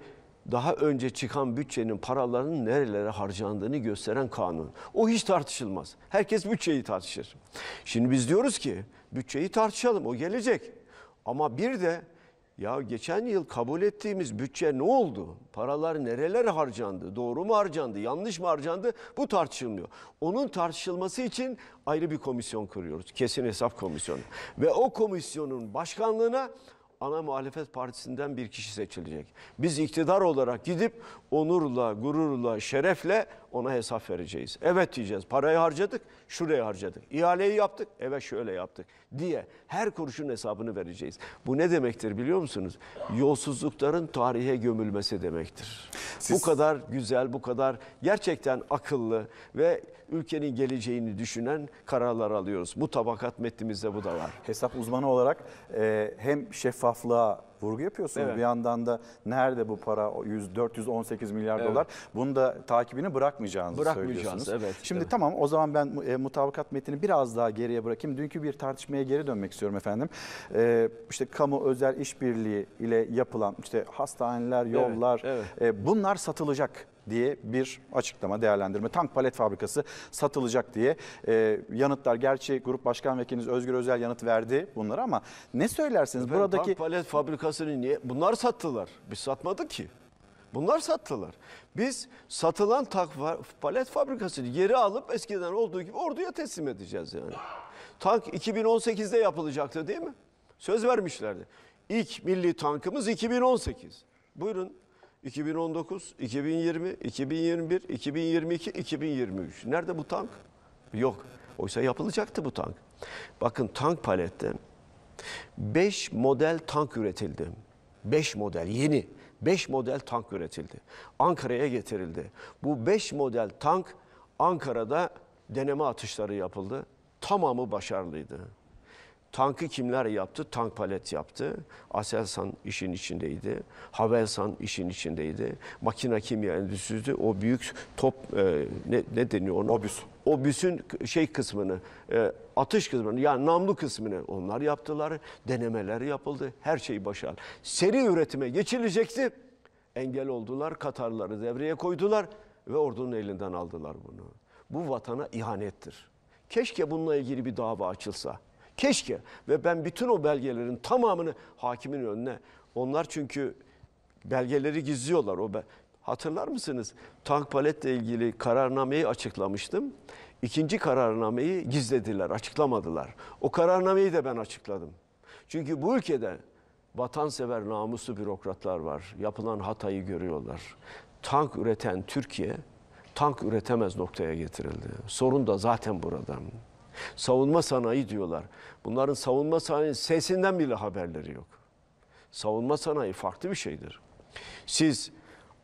daha önce çıkan bütçenin paralarının nerelere harcandığını gösteren kanun. O hiç tartışılmaz. Herkes bütçeyi tartışır. Şimdi biz diyoruz ki bütçeyi tartışalım o gelecek. Ama bir de Ya geçen yıl kabul ettiğimiz bütçe ne oldu? Paralar nerelere harcandı? Doğru mu harcandı? Yanlış mı harcandı? Bu tartışılmıyor. Onun tartışılması için ayrı bir komisyon kuruyoruz. Kesin Hesap Komisyonu. Ve o komisyonun başkanlığına ana muhalefet partisinden bir kişi seçilecek. Biz iktidar olarak gidip onurla, gururla, şerefle ona hesap vereceğiz. Evet diyeceğiz. Parayı harcadık, şuraya harcadık. İhaleyi yaptık, evet şöyle yaptık diye her kuruşun hesabını vereceğiz. Bu ne demektir biliyor musunuz? Yolsuzlukların tarihe gömülmesi demektir. Bu kadar güzel, bu kadar gerçekten akıllı ve ülkenin geleceğini düşünen kararlar alıyoruz. Bu tabakat metnimizde bu da var. Hesap uzmanı olarak e, hem şeffaflığa vurgu yapıyorsunuz. Evet. Bir yandan da nerede bu para o 100 418 milyar Evet. dolar bunu da takibini bırakmayacağınızı Bırakmayacağız, söylüyorsunuz. evet, Şimdi evet. tamam o zaman ben e, mutabakat metnini biraz daha geriye bırakayım. Dünkü bir tartışmaya geri dönmek istiyorum efendim. E, işte kamu özel işbirliği ile yapılan işte hastaneler, yollar evet. e, bunlar satılacak diye bir açıklama, değerlendirme. Tank palet fabrikası satılacak diye e, yanıtlar. Gerçi Grup Başkan Vekiliniz Özgür Özel yanıt verdi bunlara ama ne söylersiniz? Efendim, Buradaki tank palet fabrikasını niye? Bunlar sattılar. Biz satmadık ki. Bunlar sattılar. Biz satılan tank palet fabrikasını geri alıp eskiden olduğu gibi orduya teslim edeceğiz yani. Tank 2018'de yapılacaktı değil mi? Söz vermişlerdi. İlk milli tankımız 2018. Buyurun 2019, 2020, 2021, 2022, 2023. Nerede bu tank? Yok. Oysa yapılacaktı bu tank. Bakın tank palette 5 model tank üretildi. 5 model yeni 5 model tank üretildi. Ankara'ya getirildi. Bu 5 model tank Ankara'da deneme atışları yapıldı. Tamamı başarılıydı. Tankı kimler yaptı? Tank palet yaptı. Aselsan işin içindeydi. Havelsan işin içindeydi. Makina kimya endüstrisi o büyük top e, ne, ne deniyor ona? Obüs. Obüsün şey kısmını, e, atış kısmını yani namlu kısmını onlar yaptılar. Denemeler yapıldı. Her şey başarılı. Seri üretime geçilecekti. Engel oldular. Katarları devreye koydular ve ordunun elinden aldılar bunu. Bu vatana ihanettir. Keşke bununla ilgili bir dava açılsa. Keşke ve ben bütün o belgelerin tamamını hakimin önüne onlar çünkü belgeleri gizliyorlar o be- Hatırlar mısınız? Tank paletle ilgili kararnameyi açıklamıştım. İkinci kararnameyi gizlediler, açıklamadılar. O kararnameyi de ben açıkladım. Çünkü bu ülkede vatansever namuslu bürokratlar var. Yapılan hatayı görüyorlar. Tank üreten Türkiye tank üretemez noktaya getirildi. Sorun da zaten burada. Savunma sanayi diyorlar. Bunların savunma sanayi sesinden bile haberleri yok. Savunma sanayi farklı bir şeydir. Siz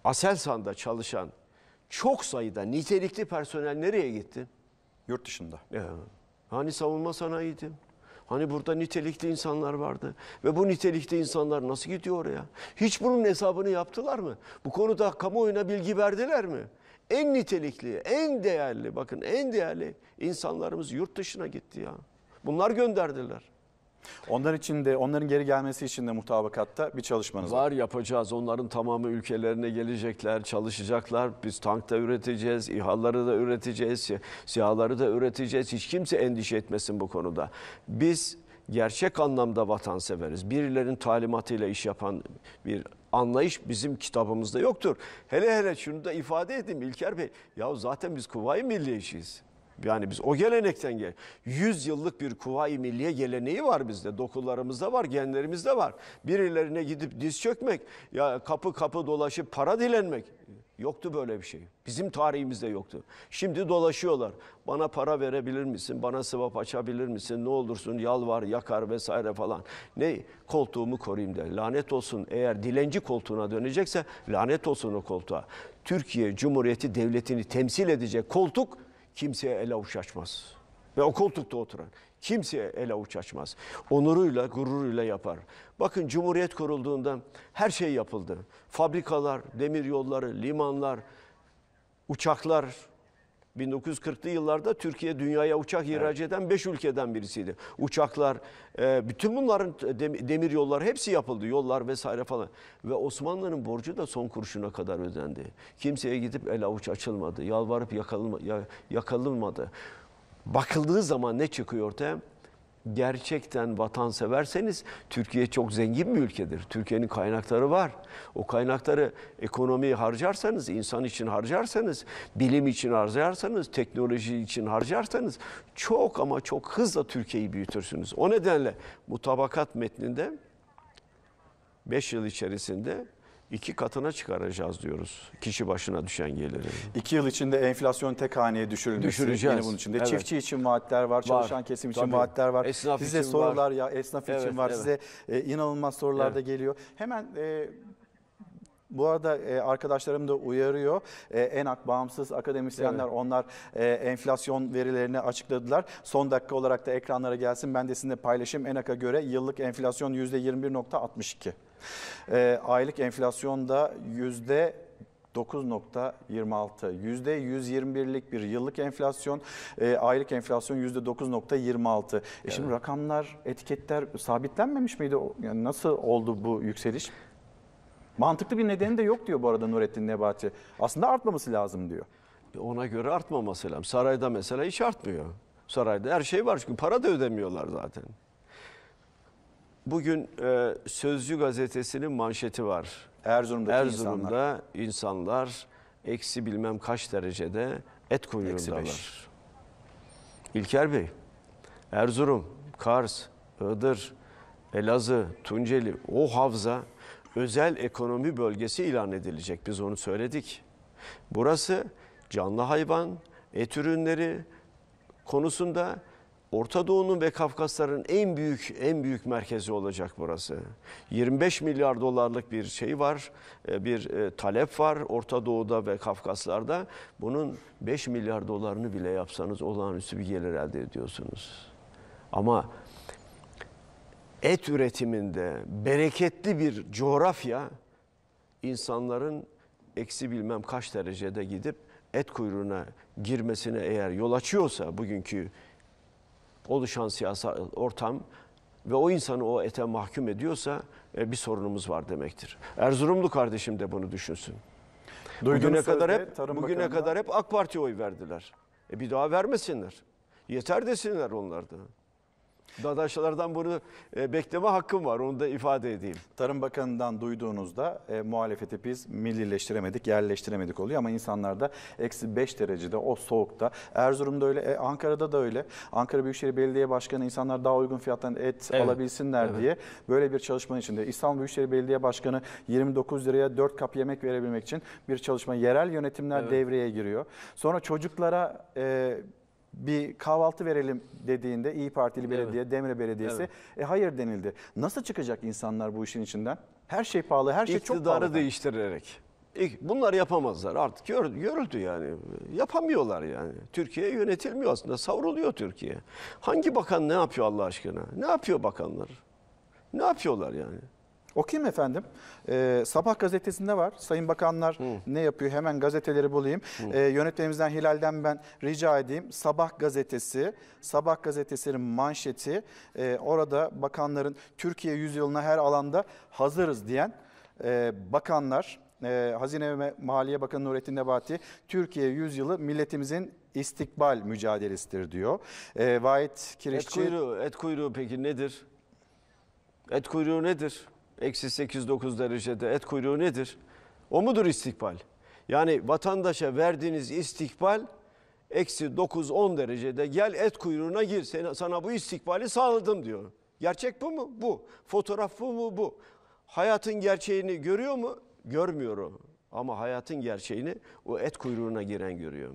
Aselsan'da çalışan çok sayıda nitelikli personel nereye gitti? yurt dışında. Ya, hani savunma sanayiydi? Hani burada nitelikli insanlar vardı ve bu nitelikli insanlar nasıl gidiyor oraya? Hiç bunun hesabını yaptılar mı? Bu konuda kamuoyuna bilgi verdiler mi? En nitelikli, en değerli, bakın en değerli insanlarımız yurt dışına gitti ya. Bunlar gönderdiler. Onlar için de onların geri gelmesi için de mutabakatta bir çalışmanız var. Var yapacağız. Onların tamamı ülkelerine gelecekler, çalışacaklar. Biz tank da üreteceğiz, İHA'ları da üreteceğiz, si- SİHA'ları da üreteceğiz. Hiç kimse endişe etmesin bu konuda. Biz gerçek anlamda vatanseveriz. Birilerinin talimatıyla iş yapan bir anlayış bizim kitabımızda yoktur. Hele hele şunu da ifade edeyim İlker Bey. Ya zaten biz Kuvayi Milliyeciyiz. Yani biz o gelenekten gel. 100 yıllık bir Kuvayi Milliye geleneği var bizde. Dokularımızda var, genlerimizde var. Birilerine gidip diz çökmek, ya kapı kapı dolaşıp para dilenmek. Yoktu böyle bir şey. Bizim tarihimizde yoktu. Şimdi dolaşıyorlar. Bana para verebilir misin? Bana sıvap açabilir misin? Ne olursun yalvar, yakar vesaire falan. Ne? Koltuğumu koruyayım der. Lanet olsun eğer dilenci koltuğuna dönecekse lanet olsun o koltuğa. Türkiye Cumhuriyeti Devleti'ni temsil edecek koltuk kimseye el avuç açmaz. Ve o koltukta oturan kimseye el avuç açmaz. Onuruyla, gururuyla yapar. Bakın Cumhuriyet kurulduğunda her şey yapıldı. Fabrikalar, demir yolları, limanlar, uçaklar. 1940'lı yıllarda Türkiye dünyaya uçak ihraç eden 5 ülkeden birisiydi. Uçaklar, e, bütün bunların dem- demir yolları hepsi yapıldı. Yollar vesaire falan. Ve Osmanlı'nın borcu da son kuruşuna kadar ödendi. Kimseye gidip el avuç açılmadı. Yalvarıp yakalınma, ya- yakalınmadı. Bakıldığı zaman ne çıkıyor ortaya? gerçekten vatanseverseniz Türkiye çok zengin bir ülkedir. Türkiye'nin kaynakları var. O kaynakları ekonomiye harcarsanız, insan için harcarsanız, bilim için harcarsanız, teknoloji için harcarsanız çok ama çok hızla Türkiye'yi büyütürsünüz. O nedenle mutabakat metninde 5 yıl içerisinde iki katına çıkaracağız diyoruz. Kişi başına düşen geliri. İki yıl içinde enflasyon tek haneye düşürülmesi. Düşüreceğiz. Yine bunun içinde. Evet. Çiftçi için vaatler var, çalışan kesim için Tabii. vaatler var. Esnaf Size için sorular var. ya esnaf için Evet, var. evet. Size e, inanılmaz sorular da Evet. geliyor. Hemen e, bu arada e, arkadaşlarım da uyarıyor. E, ENAK bağımsız akademisyenler Evet. onlar e, enflasyon verilerini açıkladılar. Son dakika olarak da ekranlara gelsin. Ben de sizinle paylaşayım. ENAK'a göre yıllık enflasyon %21.62. E, aylık enflasyon da yüzde 9.26. Yüzde 121'lik bir yıllık enflasyon, e, aylık enflasyon yüzde 9.26. E şimdi rakamlar, etiketler sabitlenmemiş miydi? Yani nasıl oldu bu yükseliş? Mantıklı bir nedeni de yok diyor bu arada Nurettin Nebati. Aslında artmaması lazım diyor. Ona göre artmaması lazım. Sarayda mesela hiç artmıyor. Sarayda her şey var çünkü para da ödemiyorlar zaten. Bugün e, Sözcü gazetesinin manşeti var. Erzurum'daki insanlar. Erzurum'da insanlar eksi bilmem kaç derecede et kuyruğundalar. İlker Bey, Erzurum, Kars, Iğdır, Elazığ, Tunceli o havza özel ekonomi bölgesi ilan edilecek. Biz onu söyledik. Burası canlı hayvan, et ürünleri konusunda Orta Doğu'nun ve Kafkasların en büyük en büyük merkezi olacak burası. 25 milyar dolarlık bir şey var, e, bir e, talep var Orta Doğu'da ve Kafkaslar'da. Bunun 5 milyar dolarını bile yapsanız olağanüstü bir gelir elde ediyorsunuz. Ama et üretiminde bereketli bir coğrafya insanların eksi bilmem kaç derecede gidip et kuyruğuna girmesine eğer yol açıyorsa bugünkü oluşan siyasal ortam ve o insanı o ete mahkum ediyorsa e, bir sorunumuz var demektir. Erzurumlu kardeşim de bunu düşünsün. Bugüne Duyduğunuz kadar sözde hep Tarım bugüne Bakanı'ndan- kadar hep AK Parti'ye oy verdiler. E bir daha vermesinler. Yeter desinler onlar da. Dadaşlardan bunu e, bekleme hakkım var. Onu da ifade edeyim. Tarım Bakanı'ndan duyduğunuzda e, muhalefeti biz millileştiremedik, yerleştiremedik oluyor ama insanlar da eksi 5 derecede o soğukta. Erzurum'da öyle, e, Ankara'da da öyle. Ankara Büyükşehir Belediye Başkanı insanlar daha uygun fiyattan et Evet, alabilsinler evet. diye böyle bir çalışmanın içinde. İstanbul Büyükşehir Belediye Başkanı 29 liraya 4 kap yemek verebilmek için bir çalışma. Yerel yönetimler devreye giriyor. Sonra çocuklara e, bir kahvaltı verelim dediğinde İyi Partili Belediye, Demre Belediyesi Evet. e hayır denildi. Nasıl çıkacak insanlar bu işin içinden? Her şey pahalı, her şey çok pahalı. İktidarı değiştirerek. Bunlar yapamazlar artık gör- görüldü yani. Yapamıyorlar yani. Türkiye yönetilmiyor aslında. Savruluyor Türkiye. Hangi bakan ne yapıyor Allah aşkına? Ne yapıyor bakanlar? Ne yapıyorlar yani? Okuyayım efendim. Ee, Sabah gazetesinde var. Sayın Bakanlar ne yapıyor? Hemen gazeteleri bulayım. Ee, yönetmenimizden Hilal'den ben rica edeyim. Sabah gazetesi, Sabah gazetesinin manşeti. Ee, orada bakanların Türkiye yüzyılına her alanda hazırız diyen e, bakanlar. e, Hazine ve Maliye Bakanı Nurettin Nebati, Türkiye yüzyılı milletimizin istikbal mücadelesidir diyor. E, Vahit Et Kirişçi... kuyruğu, et kuyruğu peki nedir? Et kuyruğu nedir? Eksi 8-9 derecede et kuyruğu nedir? O mudur istikbal? Yani vatandaşa verdiğiniz istikbal eksi 9-10 derecede gel et kuyruğuna gir sana, bu istikbali sağladım diyor. Gerçek bu mu? Bu. Fotoğraf bu mu? Bu. Hayatın gerçeğini görüyor mu? Görmüyor o. Ama hayatın gerçeğini o et kuyruğuna giren görüyor.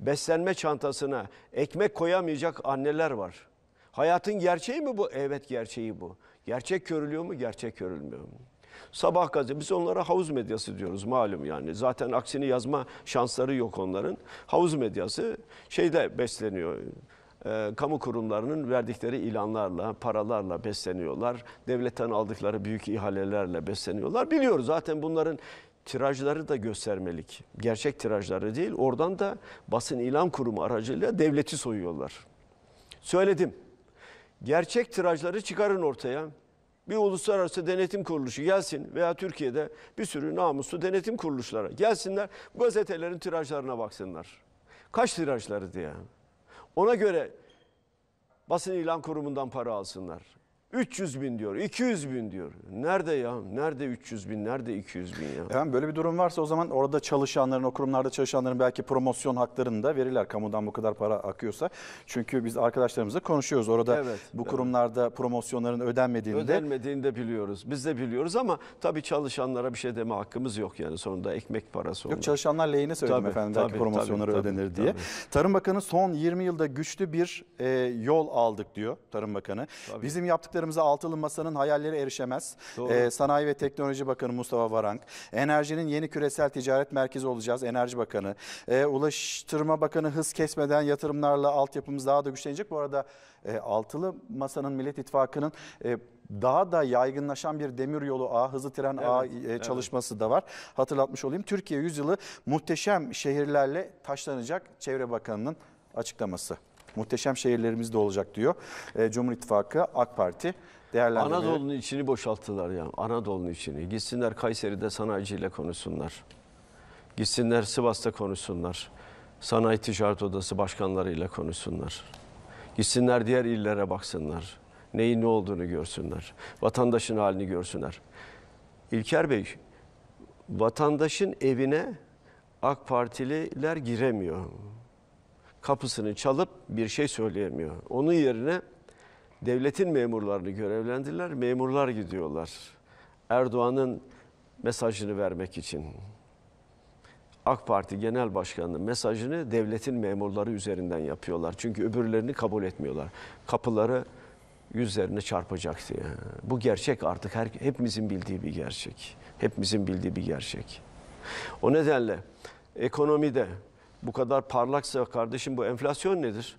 Beslenme çantasına ekmek koyamayacak anneler var. Hayatın gerçeği mi bu? Evet gerçeği bu. Gerçek görülüyor mu? Gerçek görülmüyor mu? Sabah gazetesi biz onlara havuz medyası diyoruz malum yani. Zaten aksini yazma şansları yok onların. Havuz medyası şeyde besleniyor. Ee, kamu kurumlarının verdikleri ilanlarla, paralarla besleniyorlar. Devletten aldıkları büyük ihalelerle besleniyorlar. Biliyoruz zaten bunların tirajları da göstermelik. Gerçek tirajları değil. Oradan da basın ilan kurumu aracılığıyla devleti soyuyorlar. Söyledim. Gerçek tirajları çıkarın ortaya. Bir uluslararası denetim kuruluşu gelsin veya Türkiye'de bir sürü namuslu denetim kuruluşları gelsinler gazetelerin tirajlarına baksınlar. Kaç tirajları diye. Ona göre basın ilan kurumundan para alsınlar. 300 bin diyor, 200 bin diyor. Nerede ya? Nerede 300 bin, nerede 200 bin ya? Efendim böyle bir durum varsa o zaman orada çalışanların, o kurumlarda çalışanların belki promosyon haklarını da verirler kamudan bu kadar para akıyorsa. Çünkü biz arkadaşlarımızla konuşuyoruz. Orada Evet, bu evet. kurumlarda promosyonların ödenmediğini de Ödenmediğini de biliyoruz. Biz de biliyoruz ama tabii çalışanlara bir şey deme hakkımız yok yani sonunda ekmek parası onlar. Yok çalışanlar lehine söyledim Tabii, efendim belki tabii, promosyonları tabii, tabii, ödenir diye. tabii. Tarım Bakanı son 20 yılda güçlü bir e, yol aldık diyor Tarım Bakanı. Bizim yaptıklarımıza altılı masanın hayalleri erişemez. Doğru. E, Sanayi ve Teknoloji Bakanı Mustafa Varank. Enerjinin yeni küresel ticaret merkezi olacağız Enerji Bakanı. E, Ulaştırma Bakanı hız kesmeden yatırımlarla altyapımız daha da güçlenecek. Bu arada e, altılı masanın Millet İttifakı'nın e, daha da yaygınlaşan bir demir yolu ağı, hızlı tren ağı e, çalışması da var. Hatırlatmış olayım. Türkiye yüzyılı muhteşem şehirlerle taşlanacak Çevre Bakanı'nın açıklaması. Muhteşem şehirlerimiz de olacak diyor. E, Cumhur İttifakı, AK Parti değerlendirmeleri. Anadolu'nun içini boşalttılar ya. Anadolu'nun içini. Gitsinler Kayseri'de sanayiciyle konuşsunlar. Gitsinler Sivas'ta konuşsunlar. Sanayi Ticaret Odası başkanlarıyla konuşsunlar. Gitsinler diğer illere baksınlar. Neyin ne olduğunu görsünler. Vatandaşın halini görsünler. İlker Bey, vatandaşın evine AK Partililer giremiyor. Kapısını çalıp bir şey söyleyemiyor. Onun yerine devletin memurlarını görevlendirdiler. Memurlar gidiyorlar. Erdoğan'ın mesajını vermek için. AK Parti Genel Başkanı'nın mesajını devletin memurları üzerinden yapıyorlar. Çünkü öbürlerini kabul etmiyorlar. Kapıları yüzlerine çarpacak diye. Bu gerçek artık her, hepimizin bildiği bir gerçek. Hepimizin bildiği bir gerçek. O nedenle ekonomide bu kadar parlaksa kardeşim bu enflasyon nedir?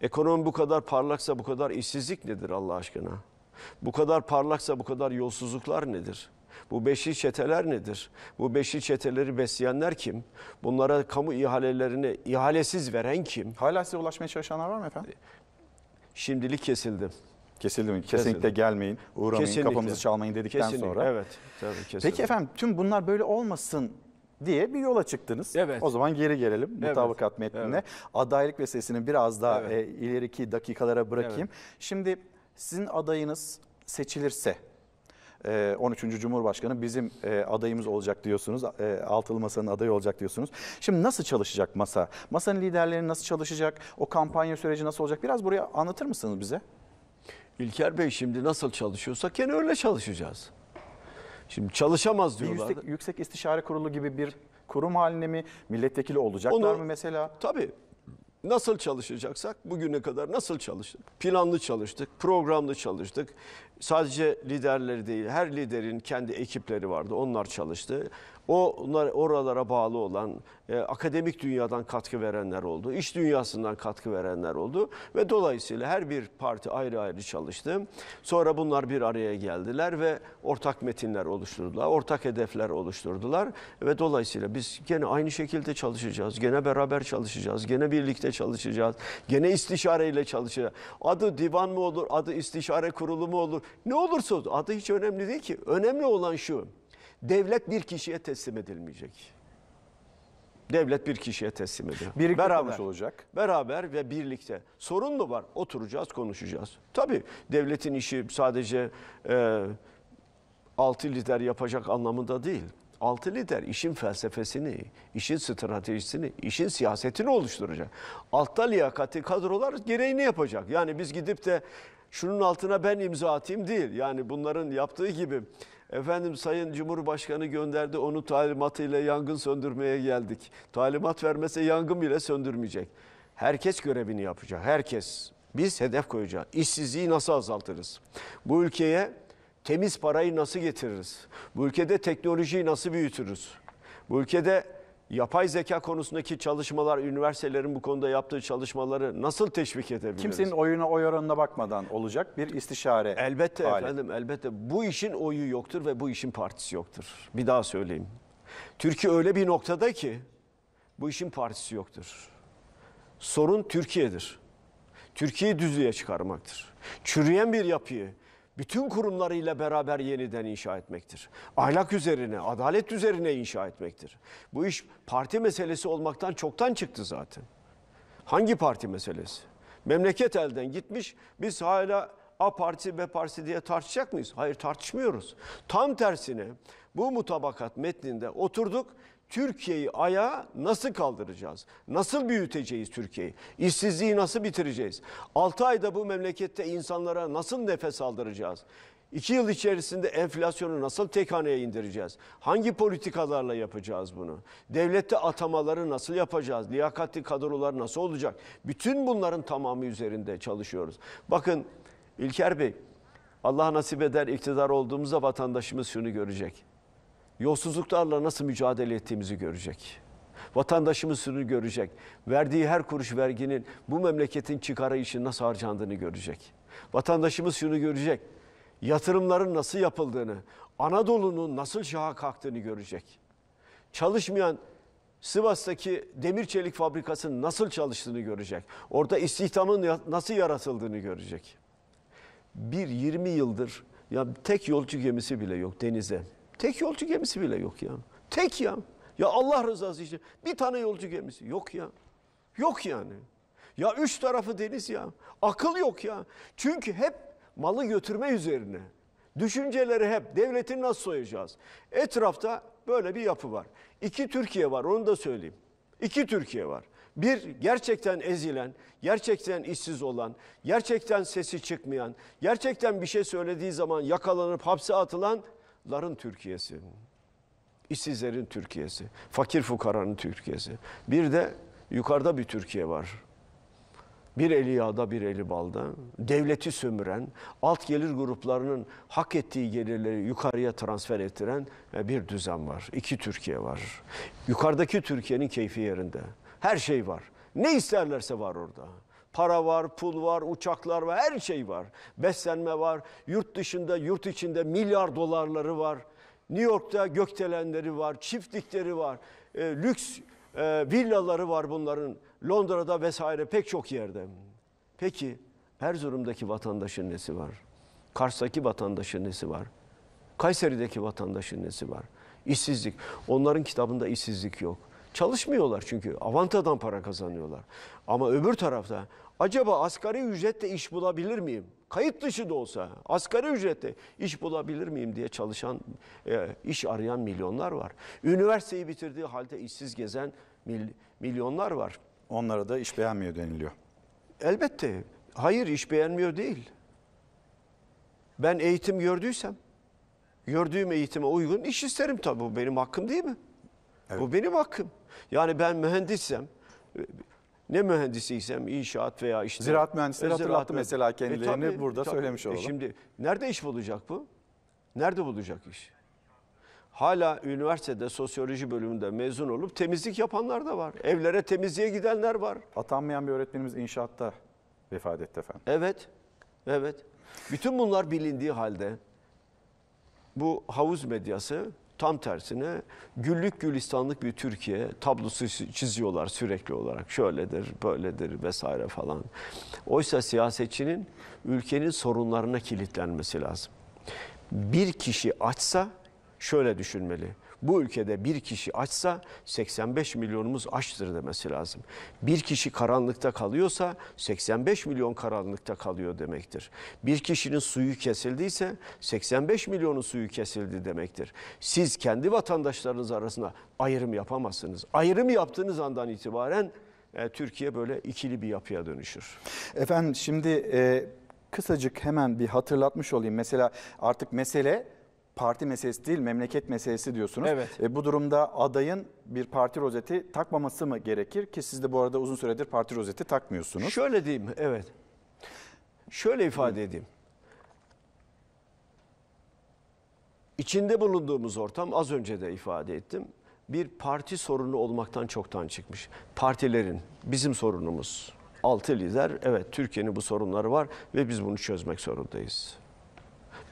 Ekonomi bu kadar parlaksa bu kadar işsizlik nedir Allah aşkına? Bu kadar parlaksa bu kadar yolsuzluklar nedir? Bu beşli çeteler nedir? Bu beşli çeteleri besleyenler kim? Bunlara kamu ihalelerini ihalesiz veren kim? Hala size ulaşmaya çalışanlar var mı efendim? Şimdilik kesildi. Kesildi mi? Kesinlikle Kesildi. gelmeyin, uğramayın, Kesinlikle. kapımızı çalmayın dedikten Kesinlikle, sonra. Evet. Tabii kesildi. Peki efendim tüm bunlar böyle olmasın diye bir yola çıktınız. Evet. O zaman geri gelelim Evet. mutabakat metnine. Evet. Adaylık meselesini biraz daha Evet. e, ileriki dakikalara bırakayım. Şimdi sizin adayınız seçilirse e, 13. Cumhurbaşkanı bizim e, adayımız olacak diyorsunuz. E, Altılı Masa'nın adayı olacak diyorsunuz. Şimdi nasıl çalışacak masa? Masanın liderleri nasıl çalışacak? O kampanya süreci nasıl olacak? Biraz buraya anlatır mısınız bize? İlker Bey şimdi nasıl çalışıyorsak gene öyle çalışacağız. Şimdi çalışamaz diyorlar. yüksek, yüksek İstişare Kurulu gibi bir kurum haline mi? Milletvekili olacaklar Onu- mı mesela? Tabii. Nasıl çalışacaksak bugüne kadar nasıl çalıştık? Planlı çalıştık, programlı çalıştık. Sadece liderleri değil, her liderin kendi ekipleri vardı. Onlar çalıştı. O onlar oralara bağlı olan e, akademik dünyadan katkı verenler oldu, iş dünyasından katkı verenler oldu ve dolayısıyla her bir parti ayrı ayrı çalıştı. Sonra bunlar bir araya geldiler ve ortak metinler oluşturdular, ortak hedefler oluşturdular ve dolayısıyla biz gene aynı şekilde çalışacağız, gene beraber çalışacağız, gene birlikte çalışacağız, gene istişareyle çalışacağız. Adı divan mı olur, adı istişare kurulu mu olur, ne olursa olsun adı hiç önemli değil ki. Önemli olan şu, devlet bir kişiye teslim edilmeyecek. Devlet bir kişiye teslim ediyor. Birlikte konuş olacak. Beraber ve birlikte. Sorun mu var? Oturacağız, konuşacağız. Tabii devletin işi sadece e, altı lider yapacak anlamında değil. Altı lider işin felsefesini, işin stratejisini, işin siyasetini oluşturacak. Altta liyakati kadrolar gereğini yapacak. Yani biz gidip de şunun altına ben imza atayım değil. Yani bunların yaptığı gibi efendim Sayın Cumhurbaşkanı gönderdi onu talimatıyla yangın söndürmeye geldik. Talimat vermese yangın bile söndürmeyecek. Herkes görevini yapacak. Herkes. Biz hedef koyacağız. İşsizliği nasıl azaltırız? Bu ülkeye temiz parayı nasıl getiririz? Bu ülkede teknolojiyi nasıl büyütürüz? Bu ülkede yapay zeka konusundaki çalışmalar, üniversitelerin bu konuda yaptığı çalışmaları nasıl teşvik edebiliriz? Kimsenin oyuna oy oranına bakmadan olacak bir istişare Elbette hali. efendim, elbette. Bu işin oyu yoktur ve bu işin partisi yoktur. Bir daha söyleyeyim. Türkiye öyle bir noktada ki bu işin partisi yoktur. Sorun Türkiye'dir. Türkiye'yi düzlüğe çıkarmaktır. Çürüyen bir yapıyı bütün kurumlarıyla beraber yeniden inşa etmektir. Ahlak üzerine, adalet üzerine inşa etmektir. Bu iş parti meselesi olmaktan çoktan çıktı zaten. Hangi parti meselesi? Memleket elden gitmiş. Biz hala A parti B partisi diye tartışacak mıyız? Hayır tartışmıyoruz. Tam tersine bu mutabakat metninde oturduk. Türkiye'yi ayağa nasıl kaldıracağız? Nasıl büyüteceğiz Türkiye'yi? İşsizliği nasıl bitireceğiz? 6 ayda bu memlekette insanlara nasıl nefes aldıracağız? 2 yıl içerisinde enflasyonu nasıl tek haneye indireceğiz? Hangi politikalarla yapacağız bunu? Devlette atamaları nasıl yapacağız? Liyakatli kadrolar nasıl olacak? Bütün bunların tamamı üzerinde çalışıyoruz. Bakın İlker Bey, Allah nasip eder iktidar olduğumuzda vatandaşımız şunu görecek. Yolsuzluklarla nasıl mücadele ettiğimizi görecek. Vatandaşımız şunu görecek. Verdiği her kuruş verginin bu memleketin çıkarı için nasıl harcandığını görecek. Vatandaşımız şunu görecek. Yatırımların nasıl yapıldığını, Anadolu'nun nasıl şaha kalktığını görecek. Çalışmayan Sivas'taki demir çelik fabrikasının nasıl çalıştığını görecek. Orada istihdamın nasıl yaratıldığını görecek. Bir 20 yıldır ya tek yolcu gemisi bile yok denize. Tek yolcu gemisi bile yok ya. Tek ya. Ya Allah rızası için bir tane yolcu gemisi yok ya. Yok yani. Ya üç tarafı deniz ya. Akıl yok ya. Çünkü hep malı götürme üzerine. Düşünceleri hep devleti nasıl soyacağız? Etrafta böyle bir yapı var. İki Türkiye var onu da söyleyeyim. İki Türkiye var. Bir gerçekten ezilen, gerçekten işsiz olan, gerçekten sesi çıkmayan, gerçekten bir şey söylediği zaman yakalanıp hapse atılanların Türkiye'si. İşsizlerin Türkiye'si, fakir fukaranın Türkiye'si. Bir de yukarıda bir Türkiye var. Bir eli yağda bir eli balda, devleti sömüren, alt gelir gruplarının hak ettiği gelirleri yukarıya transfer ettiren bir düzen var. İki Türkiye var. Yukarıdaki Türkiye'nin keyfi yerinde. Her şey var. Ne isterlerse var orada. Para var, pul var, uçaklar var, her şey var. Beslenme var, yurt dışında, yurt içinde milyar dolarları var. New York'ta gökdelenleri var, çiftlikleri var, e, lüks e, villaları var bunların. Londra'da vesaire pek çok yerde. Peki Erzurum'daki vatandaşın nesi var? Kars'taki vatandaşın nesi var? Kayseri'deki vatandaşın nesi var? İşsizlik. Onların kitabında işsizlik yok. Çalışmıyorlar çünkü avantadan para kazanıyorlar. Ama öbür tarafta acaba asgari ücretle iş bulabilir miyim? Kayıt dışı da olsa asgari ücretle iş bulabilir miyim diye çalışan, e, iş arayan milyonlar var. Üniversiteyi bitirdiği halde işsiz gezen mil- milyonlar var. Onlara da iş beğenmiyor deniliyor. Elbette. Hayır iş beğenmiyor değil. Ben eğitim gördüysem, gördüğüm eğitime uygun iş isterim tabii. Bu benim hakkım değil mi? Bu benim hakkım. Yani ben mühendissem, ne mühendisiysem inşaat veya işte... Ziraat mühendisleri E, ziraat hatırlattı mühendisi- mesela kendilerini. Burada söylemiş olalım. şimdi nerede iş bulacak bu? Nerede bulacak iş? Hala üniversitede sosyoloji bölümünde mezun olup temizlik yapanlar da var. Evlere temizliğe gidenler var. Atanmayan bir öğretmenimiz inşaatta vefat etti efendim. Evet, evet. Bütün bunlar bilindiği halde bu havuz medyası tam tersine güllük gülistanlık bir Türkiye tablosu çiziyorlar sürekli olarak. Şöyledir, böyledir vesaire falan. Oysa siyasetçinin ülkenin sorunlarına kilitlenmesi lazım. Bir kişi açsa şöyle düşünmeli. Bu ülkede bir kişi açsa 85 milyonumuz açtır demesi lazım. Bir kişi karanlıkta kalıyorsa 85 milyon karanlıkta kalıyor demektir. Bir kişinin suyu kesildiyse 85 milyonun suyu kesildi demektir. Siz kendi vatandaşlarınız arasında ayrım yapamazsınız. Ayrım yaptığınız andan itibaren e, Türkiye böyle ikili bir yapıya dönüşür. Efendim şimdi e, kısacık hemen bir hatırlatmış olayım. Mesela artık mesele parti meselesi değil memleket meselesi diyorsunuz. Evet. E, bu durumda adayın bir parti rozeti takmaması mı gerekir ki siz de bu arada uzun süredir parti rozeti takmıyorsunuz. Şöyle diyeyim, evet. Şöyle ifade edeyim. İçinde bulunduğumuz ortam az önce de ifade ettim. Bir parti sorunu olmaktan çoktan çıkmış. Partilerin bizim sorunumuz. Altı lider evet Türkiye'nin bu sorunları var ve biz bunu çözmek zorundayız.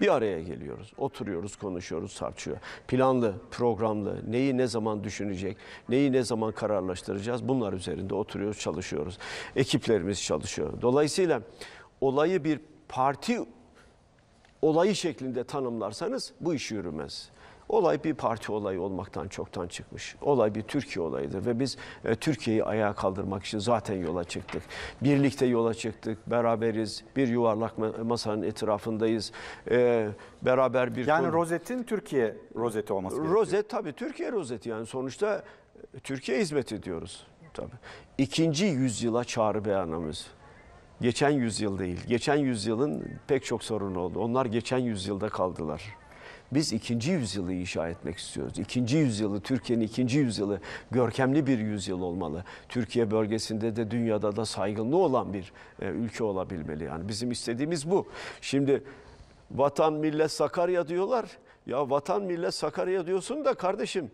Bir araya geliyoruz, oturuyoruz, konuşuyoruz, tartışıyor. Planlı, programlı, neyi ne zaman düşünecek, neyi ne zaman kararlaştıracağız bunlar üzerinde oturuyoruz, çalışıyoruz. Ekiplerimiz çalışıyor. Dolayısıyla olayı bir parti olayı şeklinde tanımlarsanız bu iş yürümez. Olay bir parti olayı olmaktan çoktan çıkmış. Olay bir Türkiye olayıdır ve biz e, Türkiye'yi ayağa kaldırmak için zaten yola çıktık. Birlikte yola çıktık, beraberiz, bir yuvarlak ma- masanın etrafındayız. E, beraber bir Yani konu- rozetin Türkiye rozeti olması gerekiyor. Rozet tabii Türkiye rozeti yani sonuçta e, Türkiye hizmet ediyoruz tabii. İkinci yüzyıla çağrı beyanımız. Geçen yüzyıl değil. Geçen yüzyılın pek çok sorunu oldu. Onlar geçen yüzyılda kaldılar. Biz ikinci yüzyılı inşa etmek istiyoruz. İkinci yüzyılı, Türkiye'nin ikinci yüzyılı görkemli bir yüzyıl olmalı. Türkiye bölgesinde de dünyada da saygınlığı olan bir e, ülke olabilmeli. Yani bizim istediğimiz bu. Şimdi vatan millet Sakarya diyorlar. Ya vatan millet Sakarya diyorsun da kardeşim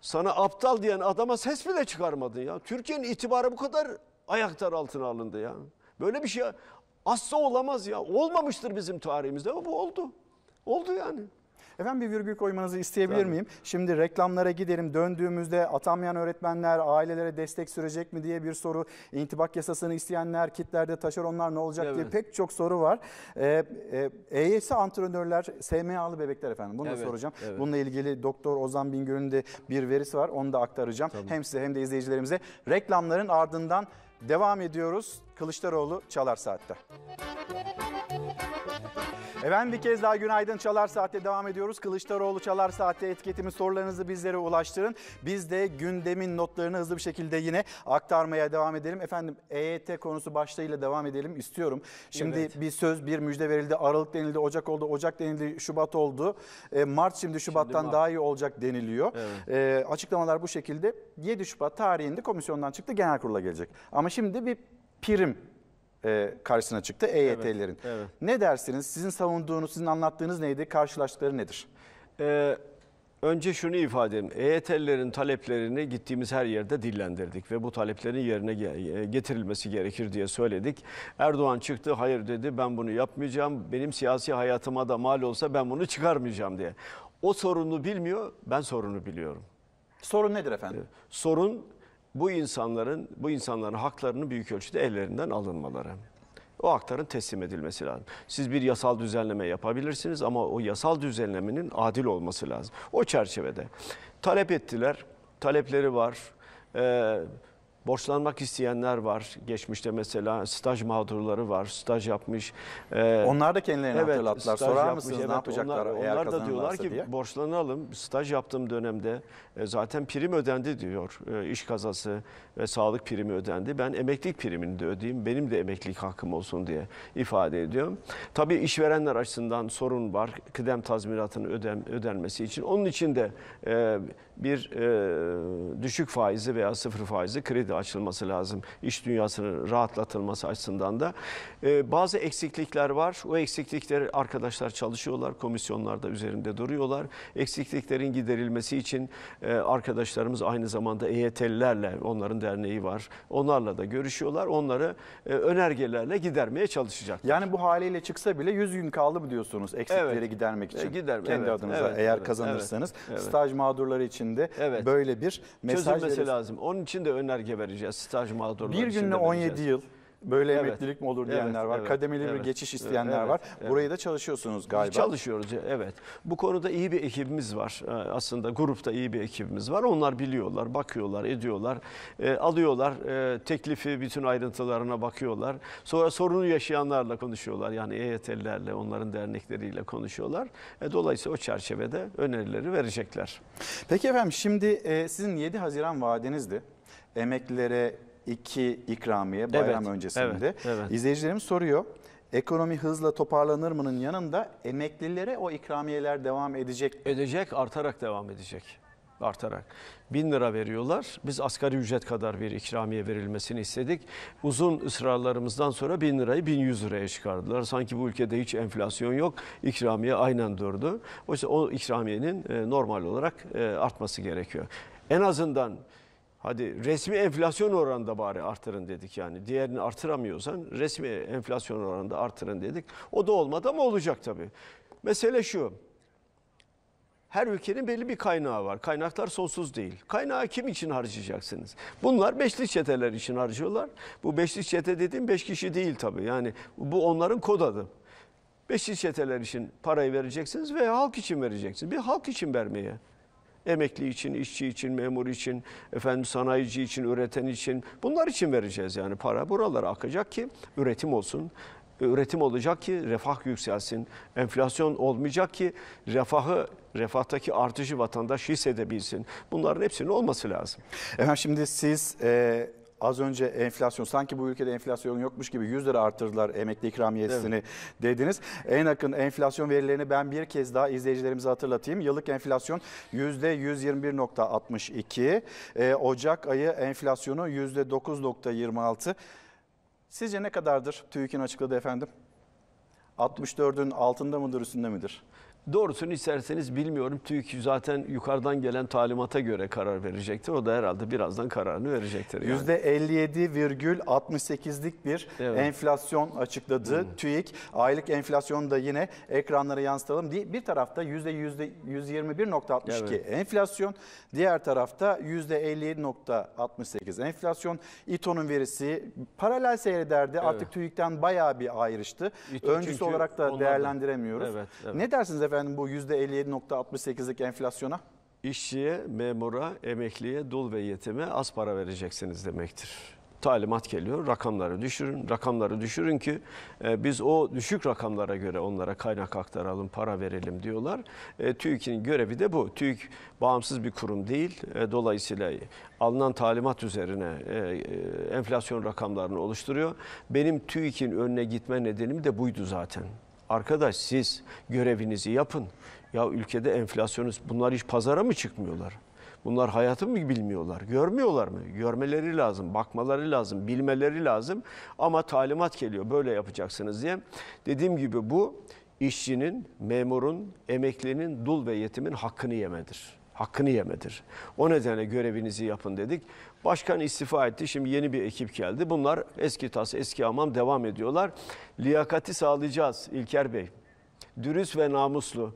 sana aptal diyen adama ses bile çıkarmadın ya. Türkiye'nin itibarı bu kadar ayaklar altına alındı ya. Böyle bir şey asla olamaz ya. Olmamıştır bizim tarihimizde ama bu oldu. Oldu yani. Efendim bir virgül koymanızı isteyebilir Tabii. miyim? Şimdi reklamlara gidelim. Döndüğümüzde atanmayan öğretmenler ailelere destek sürecek mi diye bir soru. İntibak yasasını isteyenler, kitlerde taşeronlar ne olacak diye Evet. pek çok soru var. Ee, e, EYS antrenörler, SMA'lı bebekler efendim. Bunu da Evet, soracağım. evet. Bununla ilgili Doktor Ozan Bingöl'ün de bir verisi var. Onu da aktaracağım. Hem size hem de izleyicilerimize. Reklamların ardından devam ediyoruz. Kılıçdaroğlu Çalar Saat'te. Efendim bir kez daha günaydın. Çalar Saat'te devam ediyoruz. Kılıçdaroğlu Çalar Saat'te etiketimi sorularınızı bizlere ulaştırın. Biz de gündemin notlarını hızlı bir şekilde yine aktarmaya devam edelim. Efendim EYT konusu başlığıyla devam edelim istiyorum. Şimdi Evet. bir söz, bir müjde verildi. Aralık denildi, Ocak oldu, Ocak denildi, Şubat oldu. E, Mart şimdi Şubat'tan Mart. daha iyi olacak deniliyor. E, açıklamalar bu şekilde. 7 Şubat tarihinde komisyondan çıktı, genel kurula gelecek. Ama şimdi bir prim e, karşısına çıktı EYT'lerin. evet. Ne dersiniz? Sizin savunduğunuz, sizin anlattığınız neydi? Karşılaştıkları nedir? Ee, önce şunu ifade edeyim. EYT'lilerin taleplerini gittiğimiz her yerde dillendirdik ve bu taleplerin yerine ge- getirilmesi gerekir diye söyledik. Erdoğan çıktı, hayır dedi ben bunu yapmayacağım. Benim siyasi hayatıma da mal olsa ben bunu çıkarmayacağım diye. O sorunu bilmiyor, ben sorunu biliyorum. Sorun nedir efendim? Sorun bu insanların bu insanların haklarının büyük ölçüde ellerinden alınmaları. O hakların teslim edilmesi lazım. Siz bir yasal düzenleme yapabilirsiniz ama o yasal düzenlemenin adil olması lazım. O çerçevede talep ettiler. Talepleri var. Ee, borçlanmak isteyenler var. Geçmişte mesela staj mağdurları var. Staj yapmış. Ee, Onlar da kendilerini hatırlattılar. staj Sorar yapmış. mısınız Evet, ne yapacaklar onlar, eğer onlar da diyorlar ki diye? borçlanalım. Staj yaptığım dönemde e, zaten prim ödendi diyor. E, iş kazası ve sağlık primi ödendi. Ben emeklilik primini de ödeyeyim. Benim de emeklilik hakkım olsun diye ifade ediyorum. Tabii işverenler açısından sorun var. Kıdem tazminatının öden, ödenmesi için. Onun için de e, bir e, düşük faizli veya sıfır faizli kredi açılması lazım. İş dünyasının rahatlatılması açısından da. E, bazı eksiklikler var. O eksiklikleri arkadaşlar çalışıyorlar. Komisyonlarda üzerinde duruyorlar. Eksikliklerin giderilmesi için e, arkadaşlarımız aynı zamanda EYT'lilerle, onların derneği var. Onlarla da görüşüyorlar. Onları e, önergelerle gidermeye çalışacaklar. Yani bu haliyle çıksa bile 100 gün kaldı mı diyorsunuz eksikleri Evet. gidermek için? E, gider- Kendi evet, adınıza evet, eğer evet, kazanırsanız. evet, evet. Staj mağdurları için de Evet. böyle bir mesaj Çözülmesi lazım. Onun için de önerge vereceğiz. Staj mağdurları Bir de 17 vereceğiz. yıl böyle Evet. emeklilik mi olur Evet, diyenler var. evet, Kademeli bir evet. geçiş isteyenler Evet, var. evet. Burayı da çalışıyorsunuz galiba. Çalışıyoruz evet. Bu konuda iyi bir ekibimiz var. Ee, Aslında grupta iyi bir ekibimiz var. Onlar biliyorlar, bakıyorlar, ediyorlar. Ee, alıyorlar e, teklifi bütün ayrıntılarına bakıyorlar. Sonra sorunu yaşayanlarla konuşuyorlar. Yani EYT'lilerle, onların dernekleriyle konuşuyorlar. E, Dolayısıyla o çerçevede önerileri verecekler. Peki efendim şimdi e, sizin 7 Haziran vaadinizdi. Emeklilere iki ikramiye bayram Evet, öncesinde. evet, evet. İzleyicilerim soruyor. Ekonomi hızla toparlanır mı'nın yanında emeklilere o ikramiyeler devam edecek. Edecek, artarak devam edecek. Artarak. Bin lira veriyorlar. Biz asgari ücret kadar bir ikramiye verilmesini istedik. Uzun ısrarlarımızdan sonra bin lirayı 1100 liraya çıkardılar. Sanki bu ülkede hiç enflasyon yok. İkramiye aynen durdu. Oysa o ikramiyenin e, normal olarak e, artması gerekiyor. En azından Hadi resmi enflasyon oranında bari artırın dedik yani. Diğerini artıramıyorsan resmi enflasyon oranında artırın dedik. O da olmadı ama olacak tabii. Mesele şu. Her ülkenin belli bir kaynağı var. Kaynaklar sonsuz değil. Kaynağı kim için harcayacaksınız? Bunlar beşli çeteler için harcıyorlar. Bu beşli çete dediğim beş kişi değil tabii. Yani bu onların kod adı. Beşli çeteler için parayı vereceksiniz veya halk için vereceksiniz. Bir halk için vermeye. Emekli için, işçi için, memur için, efendim sanayici için, üreten için bunlar için vereceğiz yani para. Buralara akacak ki üretim olsun. Üretim olacak ki refah yükselsin. Enflasyon olmayacak ki refahı, refahtaki artışı vatandaş hissedebilsin. Bunların hepsinin olması lazım. Efendim şimdi siz e, az önce enflasyon sanki bu ülkede enflasyon yokmuş gibi 100 lira artırdılar emekli ikramiyesini dediniz. En yakın enflasyon verilerini ben bir kez daha izleyicilerimize hatırlatayım. Yıllık enflasyon %121.62. E, Ocak ayı enflasyonu %9.26. Sizce ne kadardır TÜİK'in açıkladığı efendim? 64'ün altında mıdır üstünde midir? Doğrusunu isterseniz bilmiyorum. TÜİK zaten yukarıdan gelen talimata göre karar verecektir. O da herhalde birazdan kararını verecektir. Yani. %57,68'lik bir Evet. enflasyon açıkladı TÜİK. Aylık enflasyonu da yine ekranlara yansıtalım. Bir tarafta %121.62 enflasyon, diğer tarafta %57.68 enflasyon. İTO'nun verisi paralel seyrederdi. Artık TÜİK'ten bayağı bir ayrıştı. İTO Öncüsü olarak da- değerlendiremiyoruz. Evet, evet. Ne dersiniz efendim bu %57.68'lik enflasyona? İşçiye, memura, emekliye, dul ve yetime az para vereceksiniz demektir. Talimat geliyor, rakamları düşürün, rakamları düşürün ki e, biz o düşük rakamlara göre onlara kaynak aktaralım, para verelim diyorlar. E, TÜİK'in görevi de bu. TÜİK bağımsız bir kurum değil. E, dolayısıyla alınan talimat üzerine e, e, enflasyon rakamlarını oluşturuyor. Benim TÜİK'in önüne gitme nedenim de buydu zaten. Arkadaş siz görevinizi yapın. Ya ülkede enflasyonuz bunlar hiç pazara mı çıkmıyorlar? Bunlar hayatı mı bilmiyorlar? Görmüyorlar mı? Görmeleri lazım, bakmaları lazım, bilmeleri lazım. Ama talimat geliyor böyle yapacaksınız diye. Dediğim gibi bu işçinin, memurun, emeklinin, dul ve yetimin hakkını yemedir. Hakkını yemedir. O nedenle görevinizi yapın dedik. Başkan istifa etti. Şimdi yeni bir ekip geldi. Bunlar eski tas, eski amam devam ediyorlar. Liyakati sağlayacağız İlker Bey. Dürüst ve namuslu.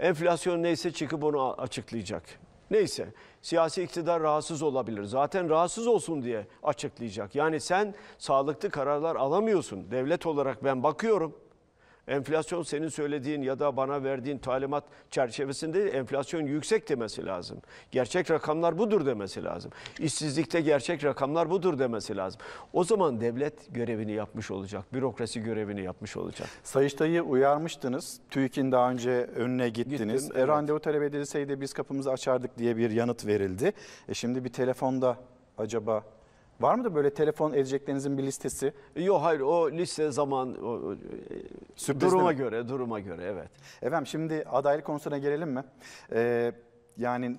Enflasyon neyse çıkıp onu açıklayacak. Neyse siyasi iktidar rahatsız olabilir. Zaten rahatsız olsun diye açıklayacak. Yani sen sağlıklı kararlar alamıyorsun. Devlet olarak ben bakıyorum. Enflasyon senin söylediğin ya da bana verdiğin talimat çerçevesinde enflasyon yüksek demesi lazım. Gerçek rakamlar budur demesi lazım. İşsizlikte gerçek rakamlar budur demesi lazım. O zaman devlet görevini yapmış olacak. Bürokrasi görevini yapmış olacak. Sayıştay'ı uyarmıştınız. TÜİK'in daha önce önüne gittiniz. Gittim, E, evet. randevu talep edilseydi biz kapımızı açardık diye bir yanıt verildi. E, şimdi bir telefonda acaba var mı da böyle telefon edeceklerinizin bir listesi? Yok hayır o liste zaman o, o, e, Sürpriz duruma değil mi? göre duruma göre evet. Efendim şimdi adaylık konusuna gelelim mi? Ee, yani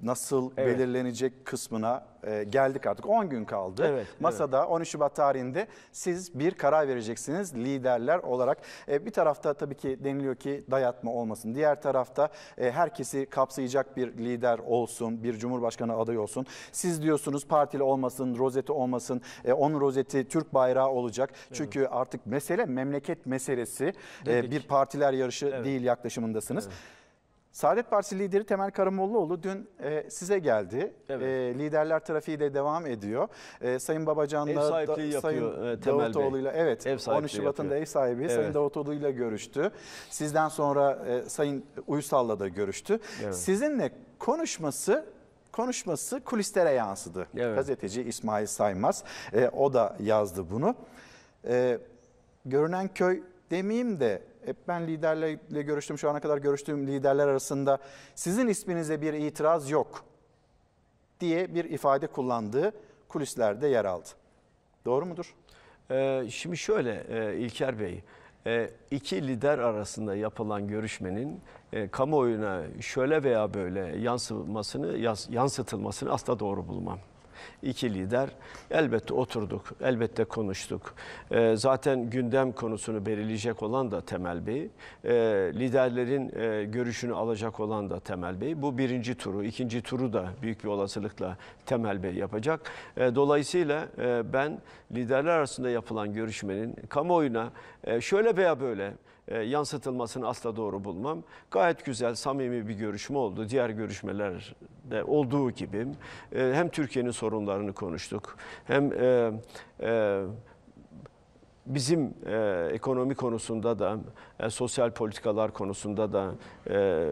nasıl Evet. belirlenecek kısmına e, geldik artık. 10 gün kaldı. Evet, Masada 13 Şubat tarihinde siz bir karar vereceksiniz liderler olarak. E, bir tarafta tabii ki deniliyor ki dayatma olmasın. Diğer tarafta e, herkesi kapsayacak bir lider olsun, bir cumhurbaşkanı adayı olsun. Siz diyorsunuz partili olmasın, rozeti olmasın. E, onun rozeti Türk bayrağı olacak. Çünkü artık mesele memleket meselesi. E, bir partiler yarışı Evet. değil yaklaşımındasınız. Saadet Partisi lideri Temel Karamollaoğlu dün e, size geldi. Evet. E, liderler trafiği de devam ediyor. E, Sayın Babacan'la Ev sahipliği da- yapıyor, Sayın e, Temel Bey. Davutoğlu'yla evet Ev 13 sahipliği Şubat'ın da yapıyor. ev sahibi Sayın Evet. Davutoğlu'yla görüştü. Sizden sonra e, Sayın Uysal'la da görüştü. Evet. Sizinle konuşması konuşması kulislere yansıdı. Evet. Gazeteci İsmail Saymaz e, o da yazdı bunu. E, görünen köy demeyeyim de hep ben liderlerle görüştüm şu ana kadar görüştüğüm liderler arasında sizin isminize bir itiraz yok diye bir ifade kullandığı kulislerde yer aldı. Doğru mudur? Ee, şimdi şöyle e, İlker Bey, e, iki lider arasında yapılan görüşmenin e, kamuoyuna şöyle veya böyle yansımasını yansıtılmasını asla doğru bulmam. İki lider elbette oturduk, elbette konuştuk. E, zaten gündem konusunu belirleyecek olan da Temel Bey, e, liderlerin e, görüşünü alacak olan da Temel Bey. Bu birinci turu, ikinci turu da büyük bir olasılıkla Temel Bey yapacak. E, dolayısıyla e, ben liderler arasında yapılan görüşmenin kamuoyuna e, şöyle veya böyle e, yansıtılmasını asla doğru bulmam. Gayet güzel, samimi bir görüşme oldu. Diğer görüşmelerde olduğu gibi e, hem Türkiye'nin sorunlarını konuştuk, hem e, e, bizim e, ekonomi konusunda da, e, sosyal politikalar konusunda da e,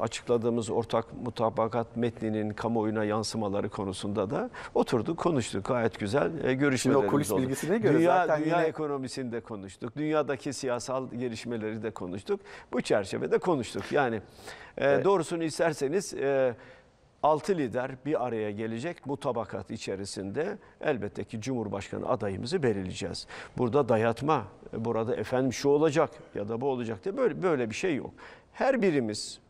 açıkladığımız ortak mutabakat metninin kamuoyuna yansımaları konusunda da oturduk, konuştuk. Gayet güzel e, görüşmelerimiz kulis oldu. bilgisine göre dünya, zaten dünya yine- ekonomisini de konuştuk. Dünyadaki siyasal gelişmeleri de konuştuk. Bu çerçevede konuştuk. Yani e, doğrusunu isterseniz e, altı lider bir araya gelecek mutabakat içerisinde elbette ki Cumhurbaşkanı adayımızı belirleyeceğiz. Burada dayatma, burada efendim şu olacak ya da bu olacak diye böyle böyle bir şey yok. Her birimiz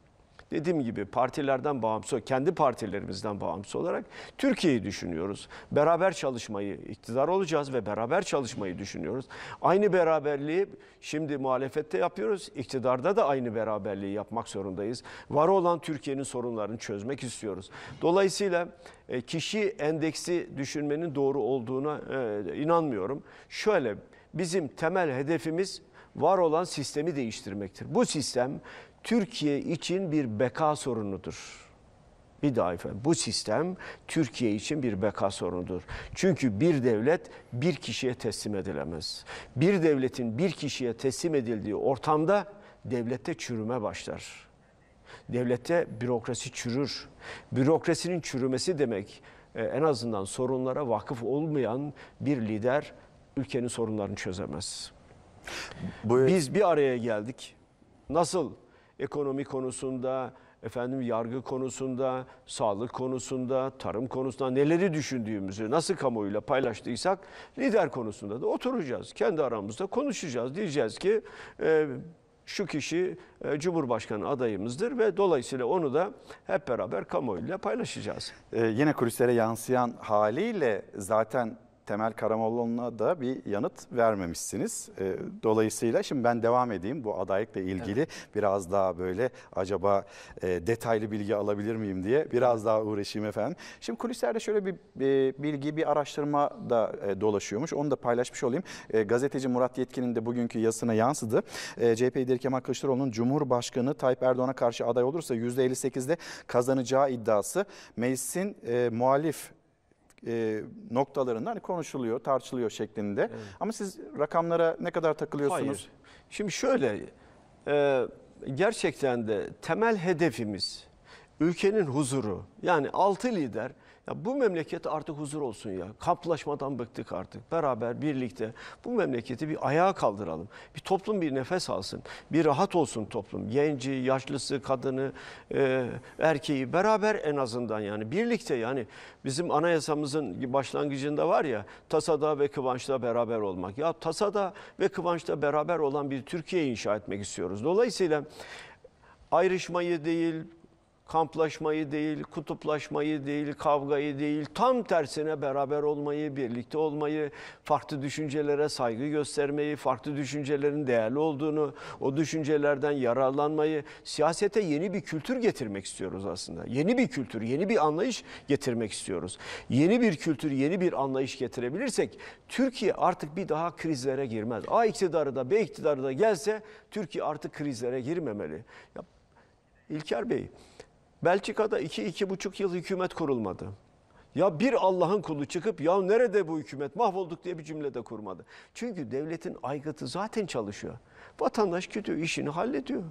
dediğim gibi partilerden bağımsız, kendi partilerimizden bağımsız olarak Türkiye'yi düşünüyoruz. Beraber çalışmayı, iktidar olacağız ve beraber çalışmayı düşünüyoruz. Aynı beraberliği şimdi muhalefette yapıyoruz, iktidarda da aynı beraberliği yapmak zorundayız. Var olan Türkiye'nin sorunlarını çözmek istiyoruz. Dolayısıyla e, kişi endeksi düşünmenin doğru olduğuna e, inanmıyorum. Şöyle, bizim temel hedefimiz var olan sistemi değiştirmektir. Bu sistem Türkiye için bir beka sorunudur. Bir daha efendim bu sistem Türkiye için bir beka sorunudur. Çünkü bir devlet bir kişiye teslim edilemez. Bir devletin bir kişiye teslim edildiği ortamda devlette çürüme başlar. Devlette bürokrasi çürür. Bürokrasinin çürümesi demek e, en azından sorunlara vakıf olmayan bir lider ülkenin sorunlarını çözemez. Bu Biz bir araya geldik. Nasıl ekonomi konusunda, efendim yargı konusunda, sağlık konusunda, tarım konusunda neleri düşündüğümüzü nasıl kamuoyuyla paylaştıysak lider konusunda da oturacağız. Kendi aramızda konuşacağız. Diyeceğiz ki e, şu kişi e, Cumhurbaşkanı adayımızdır ve dolayısıyla onu da hep beraber kamuoyuyla paylaşacağız. Ee, yine kulislere yansıyan haliyle zaten Temel Karamollaoğlu'na da bir yanıt vermemişsiniz. Ee, dolayısıyla şimdi ben devam edeyim bu adaylıkla ilgili biraz daha böyle acaba e, detaylı bilgi alabilir miyim diye biraz daha uğraşayım efendim. Şimdi kulislerde şöyle bir e, bilgi bir araştırma da e, dolaşıyormuş onu da paylaşmış olayım. E, gazeteci Murat Yetkin'in de bugünkü yazısına yansıdı. E, CHP lideri Kemal Kılıçdaroğlu'nun Cumhurbaşkanı Tayyip Erdoğan'a karşı aday olursa %58'de kazanacağı iddiası meclisin e, muhalif e, noktalarında hani konuşuluyor, tartışılıyor şeklinde. Ama siz rakamlara ne kadar takılıyorsunuz? Hayır. Şimdi şöyle, e, gerçekten de temel hedefimiz ülkenin huzuru. Yani altı lider, ya bu memlekette artık huzur olsun ya. Kamplaşmadan bıktık artık. Beraber, birlikte bu memleketi bir ayağa kaldıralım. Bir toplum bir nefes alsın. Bir rahat olsun toplum. Genci, yaşlısı, kadını, e, erkeği beraber en azından yani birlikte yani bizim anayasamızın başlangıcında var ya tasada ve kıvançta beraber olmak. Ya tasada ve kıvançta beraber olan bir Türkiye inşa etmek istiyoruz. Dolayısıyla ayrışmayı değil, kamplaşmayı değil, kutuplaşmayı değil, kavgayı değil, tam tersine beraber olmayı, birlikte olmayı, farklı düşüncelere saygı göstermeyi, farklı düşüncelerin değerli olduğunu, o düşüncelerden yararlanmayı, siyasete yeni bir kültür getirmek istiyoruz aslında. Yeni bir kültür, yeni bir anlayış getirmek istiyoruz. Yeni bir kültür, yeni bir anlayış getirebilirsek Türkiye artık bir daha krizlere girmez. A iktidarı da B iktidarı da gelse Türkiye artık krizlere girmemeli. Ya İlker Bey, Belçika'da iki, iki buçuk yıl hükümet kurulmadı. Ya bir Allah'ın kulu çıkıp ya nerede bu hükümet mahvolduk diye bir cümle de kurmadı. Çünkü devletin aygıtı zaten çalışıyor. Vatandaş gidiyor işini hallediyor.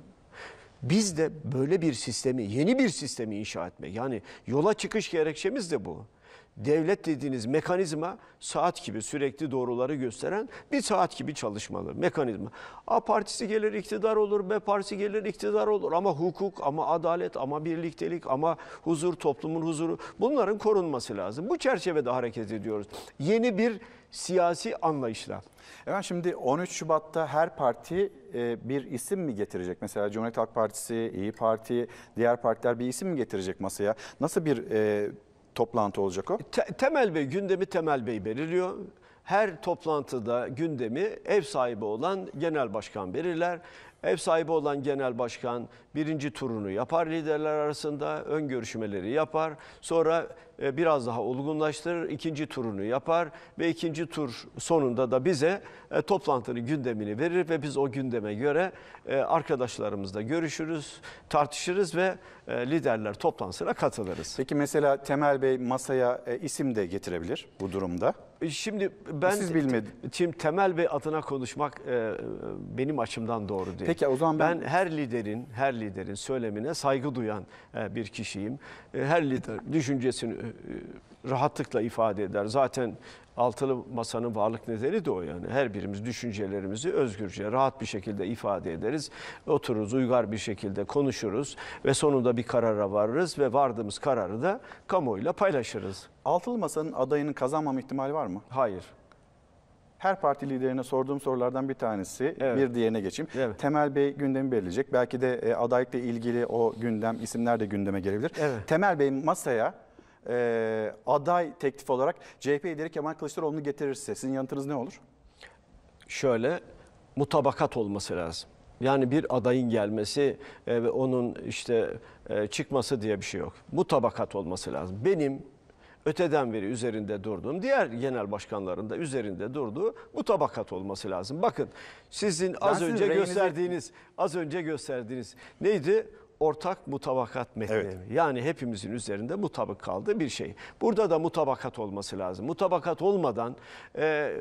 Biz de böyle bir sistemi, yeni bir sistemi inşa etmek. Yani yola çıkış gerekçemiz de bu. Devlet dediğiniz mekanizma saat gibi sürekli doğruları gösteren bir saat gibi çalışmalı mekanizma. A partisi gelir iktidar olur, B partisi gelir iktidar olur ama hukuk, ama adalet, ama birliktelik, ama huzur, toplumun huzuru bunların korunması lazım. Bu çerçevede hareket ediyoruz. Yeni bir siyasi anlayışla. Evet şimdi 13 Şubat'ta her parti e, bir isim mi getirecek? Mesela Cumhuriyet Halk Partisi, İyi Parti, diğer partiler bir isim mi getirecek masaya? Nasıl bir e, toplantı olacak o? Te- Temel Bey gündemi Temel Bey belirliyor. Her toplantıda gündemi ev sahibi olan genel başkan belirler. Ev sahibi olan genel başkan birinci turunu yapar liderler arasında, ön görüşmeleri yapar. Sonra e, biraz daha olgunlaştırır, ikinci turunu yapar ve ikinci tur sonunda da bize e, toplantının gündemini verir ve biz o gündeme göre e, arkadaşlarımızla görüşürüz, tartışırız ve liderler toplantısına katılırız. Peki mesela Temel Bey masaya isim de getirebilir bu durumda. Şimdi ben Siz bilmedin. Şimdi temel ve adına konuşmak e, benim açımdan doğru değil. Peki, o zaman ben- ben her liderin her liderin söylemine saygı duyan e, bir kişiyim. E, her lider düşüncesini e, rahatlıkla ifade eder. Zaten altılı masanın varlık nedeni de o yani. Her birimiz düşüncelerimizi özgürce, rahat bir şekilde ifade ederiz. Otururuz, uygar bir şekilde konuşuruz ve sonunda bir karara varırız ve vardığımız kararı da kamuoyuyla paylaşırız. Altılı Masa'nın adayının kazanmama ihtimali var mı? Hayır. Her parti liderine sorduğum sorulardan bir tanesi. Evet. Bir diğerine geçeyim. Evet. Temel Bey gündemi belirleyecek. Belki de e, adaylıkla ilgili o gündem, isimler de gündeme gelebilir. Evet. Temel Bey masaya e, aday teklif olarak CHP lideri Kemal Kılıçdaroğlu'nu getirirse sizin yanıtınız ne olur? şöyle mutabakat olması lazım. Yani bir adayın gelmesi e, ve onun işte e, çıkması diye bir şey yok. Mutabakat olması lazım. Benim öteden beri üzerinde durduğum, diğer genel başkanların da üzerinde durduğu mutabakat olması lazım. Bakın sizin az sizin önce reyinizi- gösterdiğiniz, az önce gösterdiğiniz neydi? Ortak mutabakat metni. Evet. Yani hepimizin üzerinde mutabık kaldığı bir şey. Burada da mutabakat olması lazım. Mutabakat olmadan e,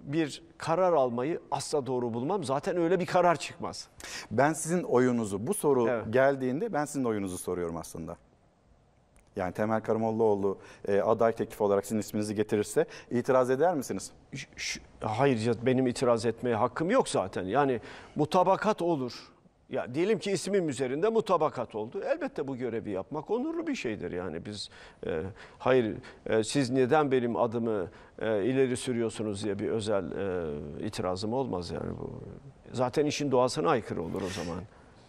bir karar almayı asla doğru bulmam. Zaten öyle bir karar çıkmaz. Ben sizin oyunuzu, bu soru Evet. geldiğinde ben sizin oyunuzu soruyorum aslında. Yani Temel Karamollaoğlu e, aday teklifi olarak sizin isminizi getirirse itiraz eder misiniz? Hayır benim itiraz etmeye hakkım yok zaten. Yani mutabakat olur. Ya diyelim ki ismim üzerinde mutabakat oldu. Elbette bu görevi yapmak onurlu bir şeydir. Yani biz e, hayır e, siz neden benim adımı e, ileri sürüyorsunuz diye bir özel e, itirazım olmaz yani bu. Zaten işin doğasına aykırı olur o zaman.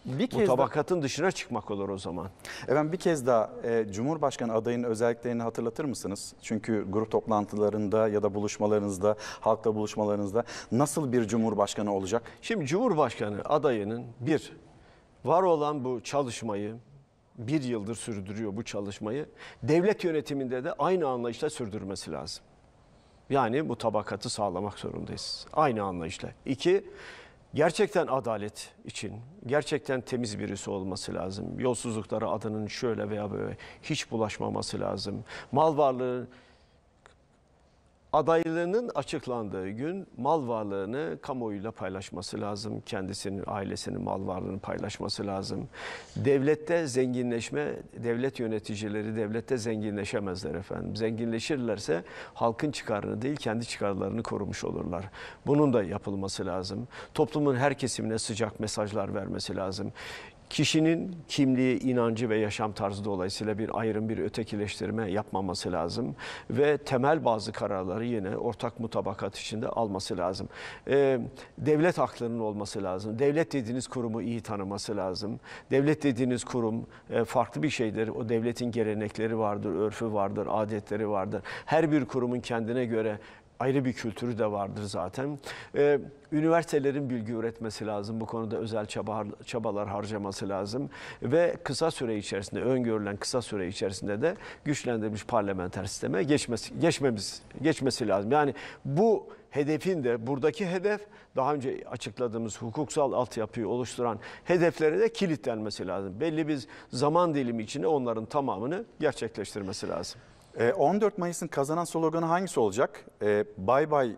Bir kez daha, Mutabakatın dışına çıkmak olur o zaman. efendim bir kez daha e, Cumhurbaşkanı adayının özelliklerini hatırlatır mısınız? Çünkü grup toplantılarında ya da buluşmalarınızda, halkla buluşmalarınızda nasıl bir Cumhurbaşkanı olacak? Şimdi Cumhurbaşkanı adayının bir, var olan bu çalışmayı, bir yıldır sürdürüyor bu çalışmayı, devlet yönetiminde de aynı anlayışla sürdürmesi lazım. Yani bu tabakatı sağlamak zorundayız. Aynı anlayışla. İki, gerçekten adalet için, gerçekten temiz birisi olması lazım. Yolsuzluklara adının şöyle veya böyle hiç bulaşmaması lazım. Mal varlığı Adaylığının açıklandığı gün mal varlığını kamuoyuyla paylaşması lazım. Kendisinin, ailesinin mal varlığını paylaşması lazım. Devlette zenginleşme, devlet yöneticileri devlette zenginleşemezler efendim. Zenginleşirlerse halkın çıkarını değil kendi çıkarlarını korumuş olurlar. Bunun da yapılması lazım. Toplumun her kesimine sıcak mesajlar vermesi lazım. Kişinin kimliği, inancı ve yaşam tarzı dolayısıyla bir ayrım, bir ötekileştirme yapmaması lazım. Ve temel bazı kararları yine ortak mutabakat içinde alması lazım. Ee, devlet haklarının olması lazım. Devlet dediğiniz kurumu iyi tanıması lazım. Devlet dediğiniz kurum e, farklı bir şeydir. O devletin gelenekleri vardır, örfü vardır, adetleri vardır. Her bir kurumun kendine göre ayrı bir kültürü de vardır zaten. Ee, üniversitelerin bilgi üretmesi lazım. Bu konuda özel çaba, çabalar harcaması lazım. Ve kısa süre içerisinde, öngörülen kısa süre içerisinde de güçlendirilmiş parlamenter sisteme geçmesi, geçmemiz, geçmesi lazım. Yani bu hedefin de buradaki hedef daha önce açıkladığımız hukuksal altyapıyı oluşturan hedeflere de kilitlenmesi lazım. Belli bir zaman dilimi içinde onların tamamını gerçekleştirmesi lazım. E, 14 Mayıs'ın kazanan sloganı hangisi olacak? E, Bay bay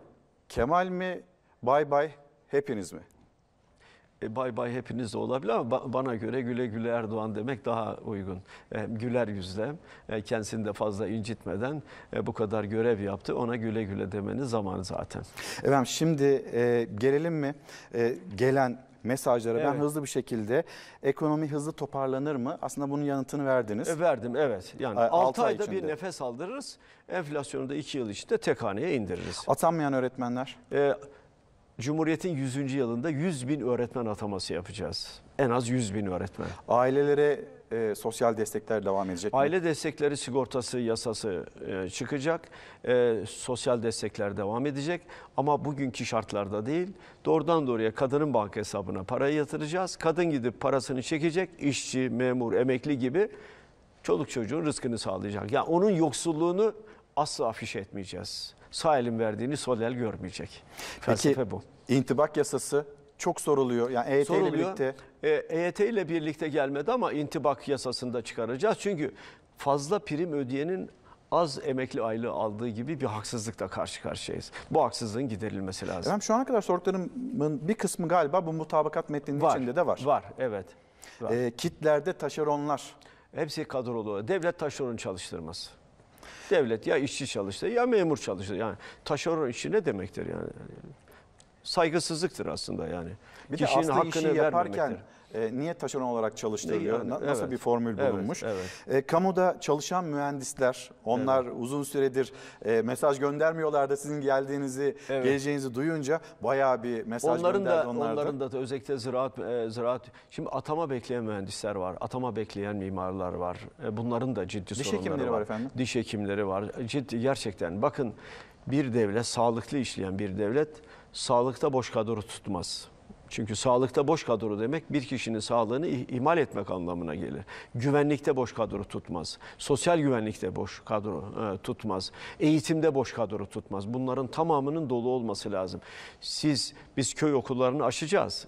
Kemal mi? Bay bay hepiniz mi? E, bay bay hepiniz de olabilir ama ba- bana göre güle güle Erdoğan demek daha uygun. E, güler yüzle, e, kendisini de fazla incitmeden e, bu kadar görev yaptı. Ona güle güle demenin zamanı zaten. Efendim şimdi e, gelelim mi? E, gelen mesajlara ben Evet. hızlı bir şekilde ekonomi hızlı toparlanır mı? Aslında bunun yanıtını verdiniz. E, verdim evet. Yani Ay, 6 altı ay ayda bir nefes aldırırız. Enflasyonu da 2 yıl içinde tek haneye indiririz. Atanmayan öğretmenler. E, Cumhuriyet'in 100. yılında 100 bin öğretmen ataması yapacağız. En az 100 bin öğretmen. Ailelere e, sosyal destekler devam edecek mi? Aile destekleri sigortası yasası e, çıkacak. E, sosyal destekler devam edecek. Ama bugünkü şartlarda değil. Doğrudan doğruya kadının banka hesabına parayı yatıracağız. Kadın gidip parasını çekecek. İşçi, memur, emekli gibi çoluk çocuğun rızkını sağlayacak. Yani onun yoksulluğunu asla afiş etmeyeceğiz. Sağ elin verdiğini sol el görmeyecek. Felsefe bu. intibak yasası çok soruluyor. Yani EYT ile soruluyor. birlikte E, EYT ile birlikte gelmedi ama intibak yasasında çıkaracağız. Çünkü fazla prim ödeyenin az emekli aylığı aldığı gibi bir haksızlıkla karşı karşıyayız. Bu haksızlığın giderilmesi lazım. Efendim şu ana kadar sorduklarımın bir kısmı galiba bu mutabakat metninin içinde de var. Var, evet. Var. Ee, kitlerde taşeronlar. Hepsi kadrolu. Devlet taşeron çalıştırmaz. Devlet ya işçi çalıştırır ya memur çalıştırır. Yani taşeron işi ne demektir yani? Saygısızlıktır aslında yani. Bir de aslı işi yaparken vermemektir. E, niye taşeron olarak çalıştırılıyor? Yani, Na- Nasıl evet. bir formül Evet, bulunmuş? evet. E, kamuda çalışan mühendisler, onlar uzun süredir e, mesaj göndermiyorlar da sizin geldiğinizi, Evet. geleceğinizi duyunca bayağı bir mesaj Onların gönderdi da onlar da. onların da özellikle ziraat e, ziraat şimdi atama bekleyen mühendisler var. Atama bekleyen mimarlar var. E, bunların da ciddi Diş sorunları hekimleri var efendim. Diş hekimleri var. Ciddi gerçekten bakın bir devlet sağlıklı işleyen bir devlet sağlıkta boş kadro tutmaz. Çünkü sağlıkta boş kadro demek bir kişinin sağlığını ih- ihmal etmek anlamına gelir. Güvenlikte boş kadro tutmaz. Sosyal güvenlikte boş kadro e, tutmaz. Eğitimde boş kadro tutmaz. Bunların tamamının dolu olması lazım. Siz biz köy okullarını aşacağız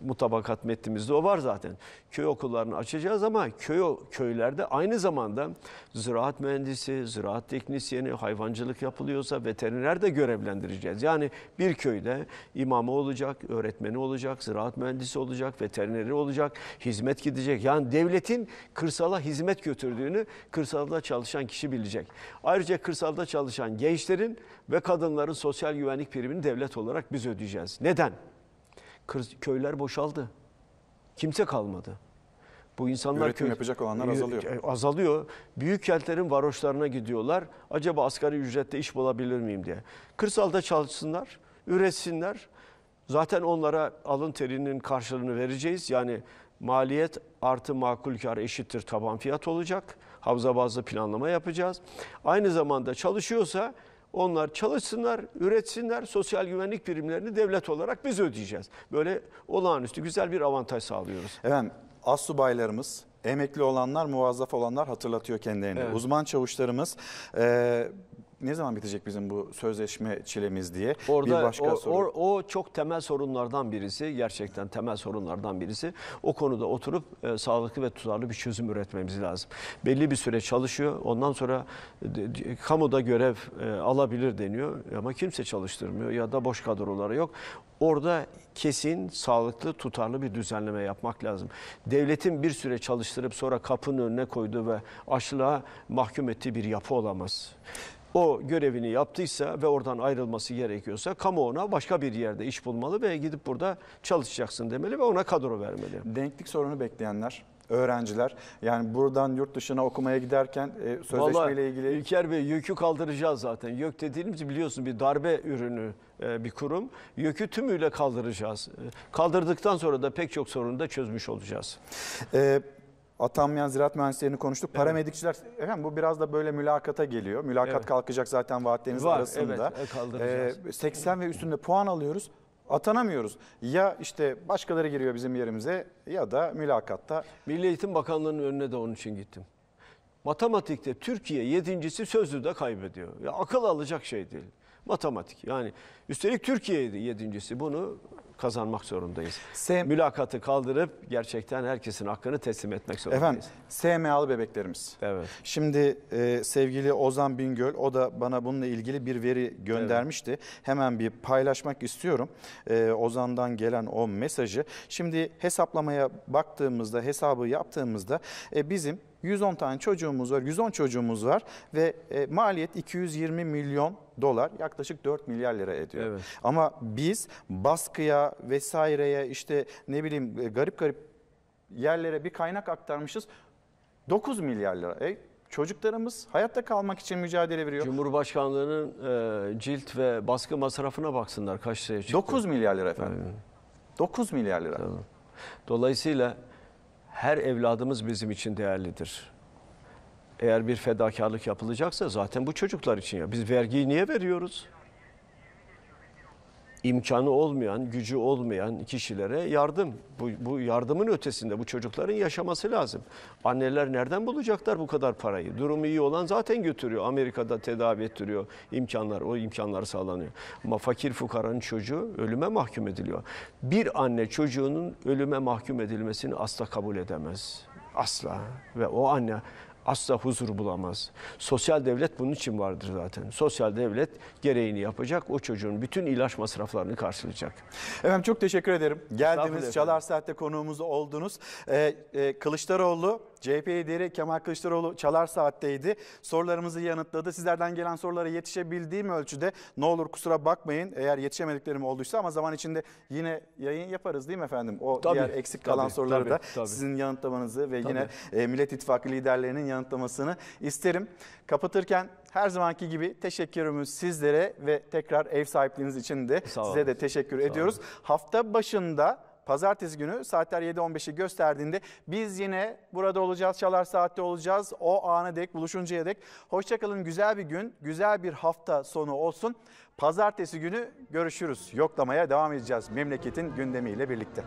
mutabakat metnimizde o var zaten. Köy okullarını açacağız ama köy köylerde aynı zamanda ziraat mühendisi, ziraat teknisyeni, hayvancılık yapılıyorsa veteriner de görevlendireceğiz. Yani bir köyde imamı olacak, öğretmeni olacak, ziraat mühendisi olacak, veterineri olacak, hizmet gidecek. Yani devletin kırsala hizmet götürdüğünü kırsalda çalışan kişi bilecek. Ayrıca kırsalda çalışan gençlerin ve kadınların sosyal güvenlik primini devlet olarak biz ödeyeceğiz. Neden? Köyler boşaldı. Kimse kalmadı. Bu insanlar Üretim yapacak olanlar azalıyor. E, Azalıyor. Büyük kentlerin varoşlarına gidiyorlar. Acaba asgari ücretle iş bulabilir miyim diye. Kırsalda çalışsınlar, üretsinler. Zaten onlara alın terinin karşılığını vereceğiz. Yani maliyet artı makul kar eşittir taban fiyat olacak. Havza bazlı planlama yapacağız. Aynı zamanda çalışıyorsa onlar çalışsınlar, üretsinler, sosyal güvenlik primlerini devlet olarak biz ödeyeceğiz. Böyle olağanüstü güzel bir avantaj sağlıyoruz. Efendim astsubaylarımız, emekli olanlar, muvazzaf olanlar hatırlatıyor kendilerini. Evet. Uzman çavuşlarımız e, ne zaman bitecek bizim bu sözleşme çilemiz diye Orada bir başka o, soru. o, o çok temel sorunlardan birisi, gerçekten temel sorunlardan birisi. O konuda oturup e, sağlıklı ve tutarlı bir çözüm üretmemiz lazım. Belli bir süre çalışıyor, ondan sonra de- de- kamuda görev e, alabilir deniyor ama kimse çalıştırmıyor ya da boş kadroları yok. Orada kesin, sağlıklı, tutarlı bir düzenleme yapmak lazım. Devletin bir süre çalıştırıp sonra kapının önüne koyduğu ve açlığa mahkum ettiği bir yapı olamaz. O görevini yaptıysa ve oradan ayrılması gerekiyorsa kamuoyuna başka bir yerde iş bulmalı ve gidip burada çalışacaksın demeli ve ona kadro vermeli. Denklik sorunu bekleyenler, öğrenciler yani buradan yurt dışına okumaya giderken e, sözleşmeyle Vallahi ilgili İlker Bey yükü kaldıracağız zaten. YÖK dediğimiz biliyorsun bir darbe ürünü e, bir kurum. YÖK'ü tümüyle kaldıracağız. E, Kaldırdıktan sonra da pek çok sorunu da çözmüş olacağız. e, atanmayan ziraat mühendislerini konuştuk. Paramedikçiler efendim bu biraz da böyle mülakata geliyor. Mülakat Evet. kalkacak zaten vaatleriniz Var, arasında. evet, e, kaldıracağız. E, 80 ve üstünde puan alıyoruz. Atanamıyoruz. Ya işte başkaları giriyor bizim yerimize ya da mülakatta Milli Eğitim Bakanlığı'nın önüne de onun için gittim. Matematikte Türkiye yedincisi sözlüde kaybediyor. Ya akıl alacak şey değil. Matematik yani üstelik Türkiye'ydi yedincisi bunu kazanmak zorundayız. Sem- Mülakatı kaldırıp gerçekten herkesin hakkını teslim etmek zorundayız. efendim SMA'lı bebeklerimiz. Evet. Şimdi e, sevgili Ozan Bingöl o da bana bununla ilgili bir veri göndermişti. Hemen bir paylaşmak istiyorum. E, Ozan'dan gelen o mesajı. Şimdi hesaplamaya baktığımızda hesabı yaptığımızda e, bizim 110 tane çocuğumuz var, 110 çocuğumuz var ve e, maliyet 220 milyon dolar yaklaşık 4 milyar lira ediyor. Evet. Ama biz baskıya vesaireye işte ne bileyim e, garip garip yerlere bir kaynak aktarmışız. 9 milyar lira. E, çocuklarımız hayatta kalmak için mücadele veriyor. Cumhurbaşkanlığının e, cilt ve baskı masrafına baksınlar kaç liraya çıktı. 9 milyar lira efendim. 9 milyar lira. Dolayısıyla her evladımız bizim için değerlidir. Eğer bir fedakarlık yapılacaksa zaten bu çocuklar için ya. Biz vergiyi niye veriyoruz? İmkanı olmayan, gücü olmayan kişilere yardım. Bu, bu yardımın ötesinde bu çocukların yaşaması lazım. Anneler nereden bulacaklar bu kadar parayı? Durumu iyi olan zaten götürüyor. Amerika'da tedavi ettiriyor. imkanlar, o imkanlar sağlanıyor. Ama fakir fukaranın çocuğu ölüme mahkum ediliyor. Bir anne çocuğunun ölüme mahkum edilmesini asla kabul edemez. Asla. Ve o anne asla huzur bulamaz. Sosyal devlet bunun için vardır zaten. Sosyal devlet gereğini yapacak, o çocuğun bütün ilaç masraflarını karşılayacak. Efendim çok teşekkür ederim. Geldiniz, Çalar Saat'te konuğumuz oldunuz. Ee, e, Kılıçdaroğlu, CHP lideri Kemal Kılıçdaroğlu Çalar Saat'teydi. Sorularımızı yanıtladı. Sizlerden gelen sorulara yetişebildiğim ölçüde ne olur kusura bakmayın eğer yetişemediklerim olduysa ama zaman içinde yine yayın yaparız değil mi efendim? O Tabii, diğer eksik kalan tabii, soruları tabii, da tabii. sizin yanıtlamanızı ve yine e, Millet İttifakı liderlerinin yanıtlamasını isterim. Kapatırken her zamanki gibi teşekkürümüz sizlere ve tekrar ev sahipliğiniz için de Sağ size olun. de teşekkür ediyoruz. Hafta başında pazartesi günü saatler 7.15'i gösterdiğinde biz yine burada olacağız. Çalar Saat'te olacağız. O ana dek buluşuncaya dek. Hoşçakalın. Güzel bir gün, güzel bir hafta sonu olsun. Pazartesi günü görüşürüz. Yoklamaya devam edeceğiz memleketin gündemiyle birlikte.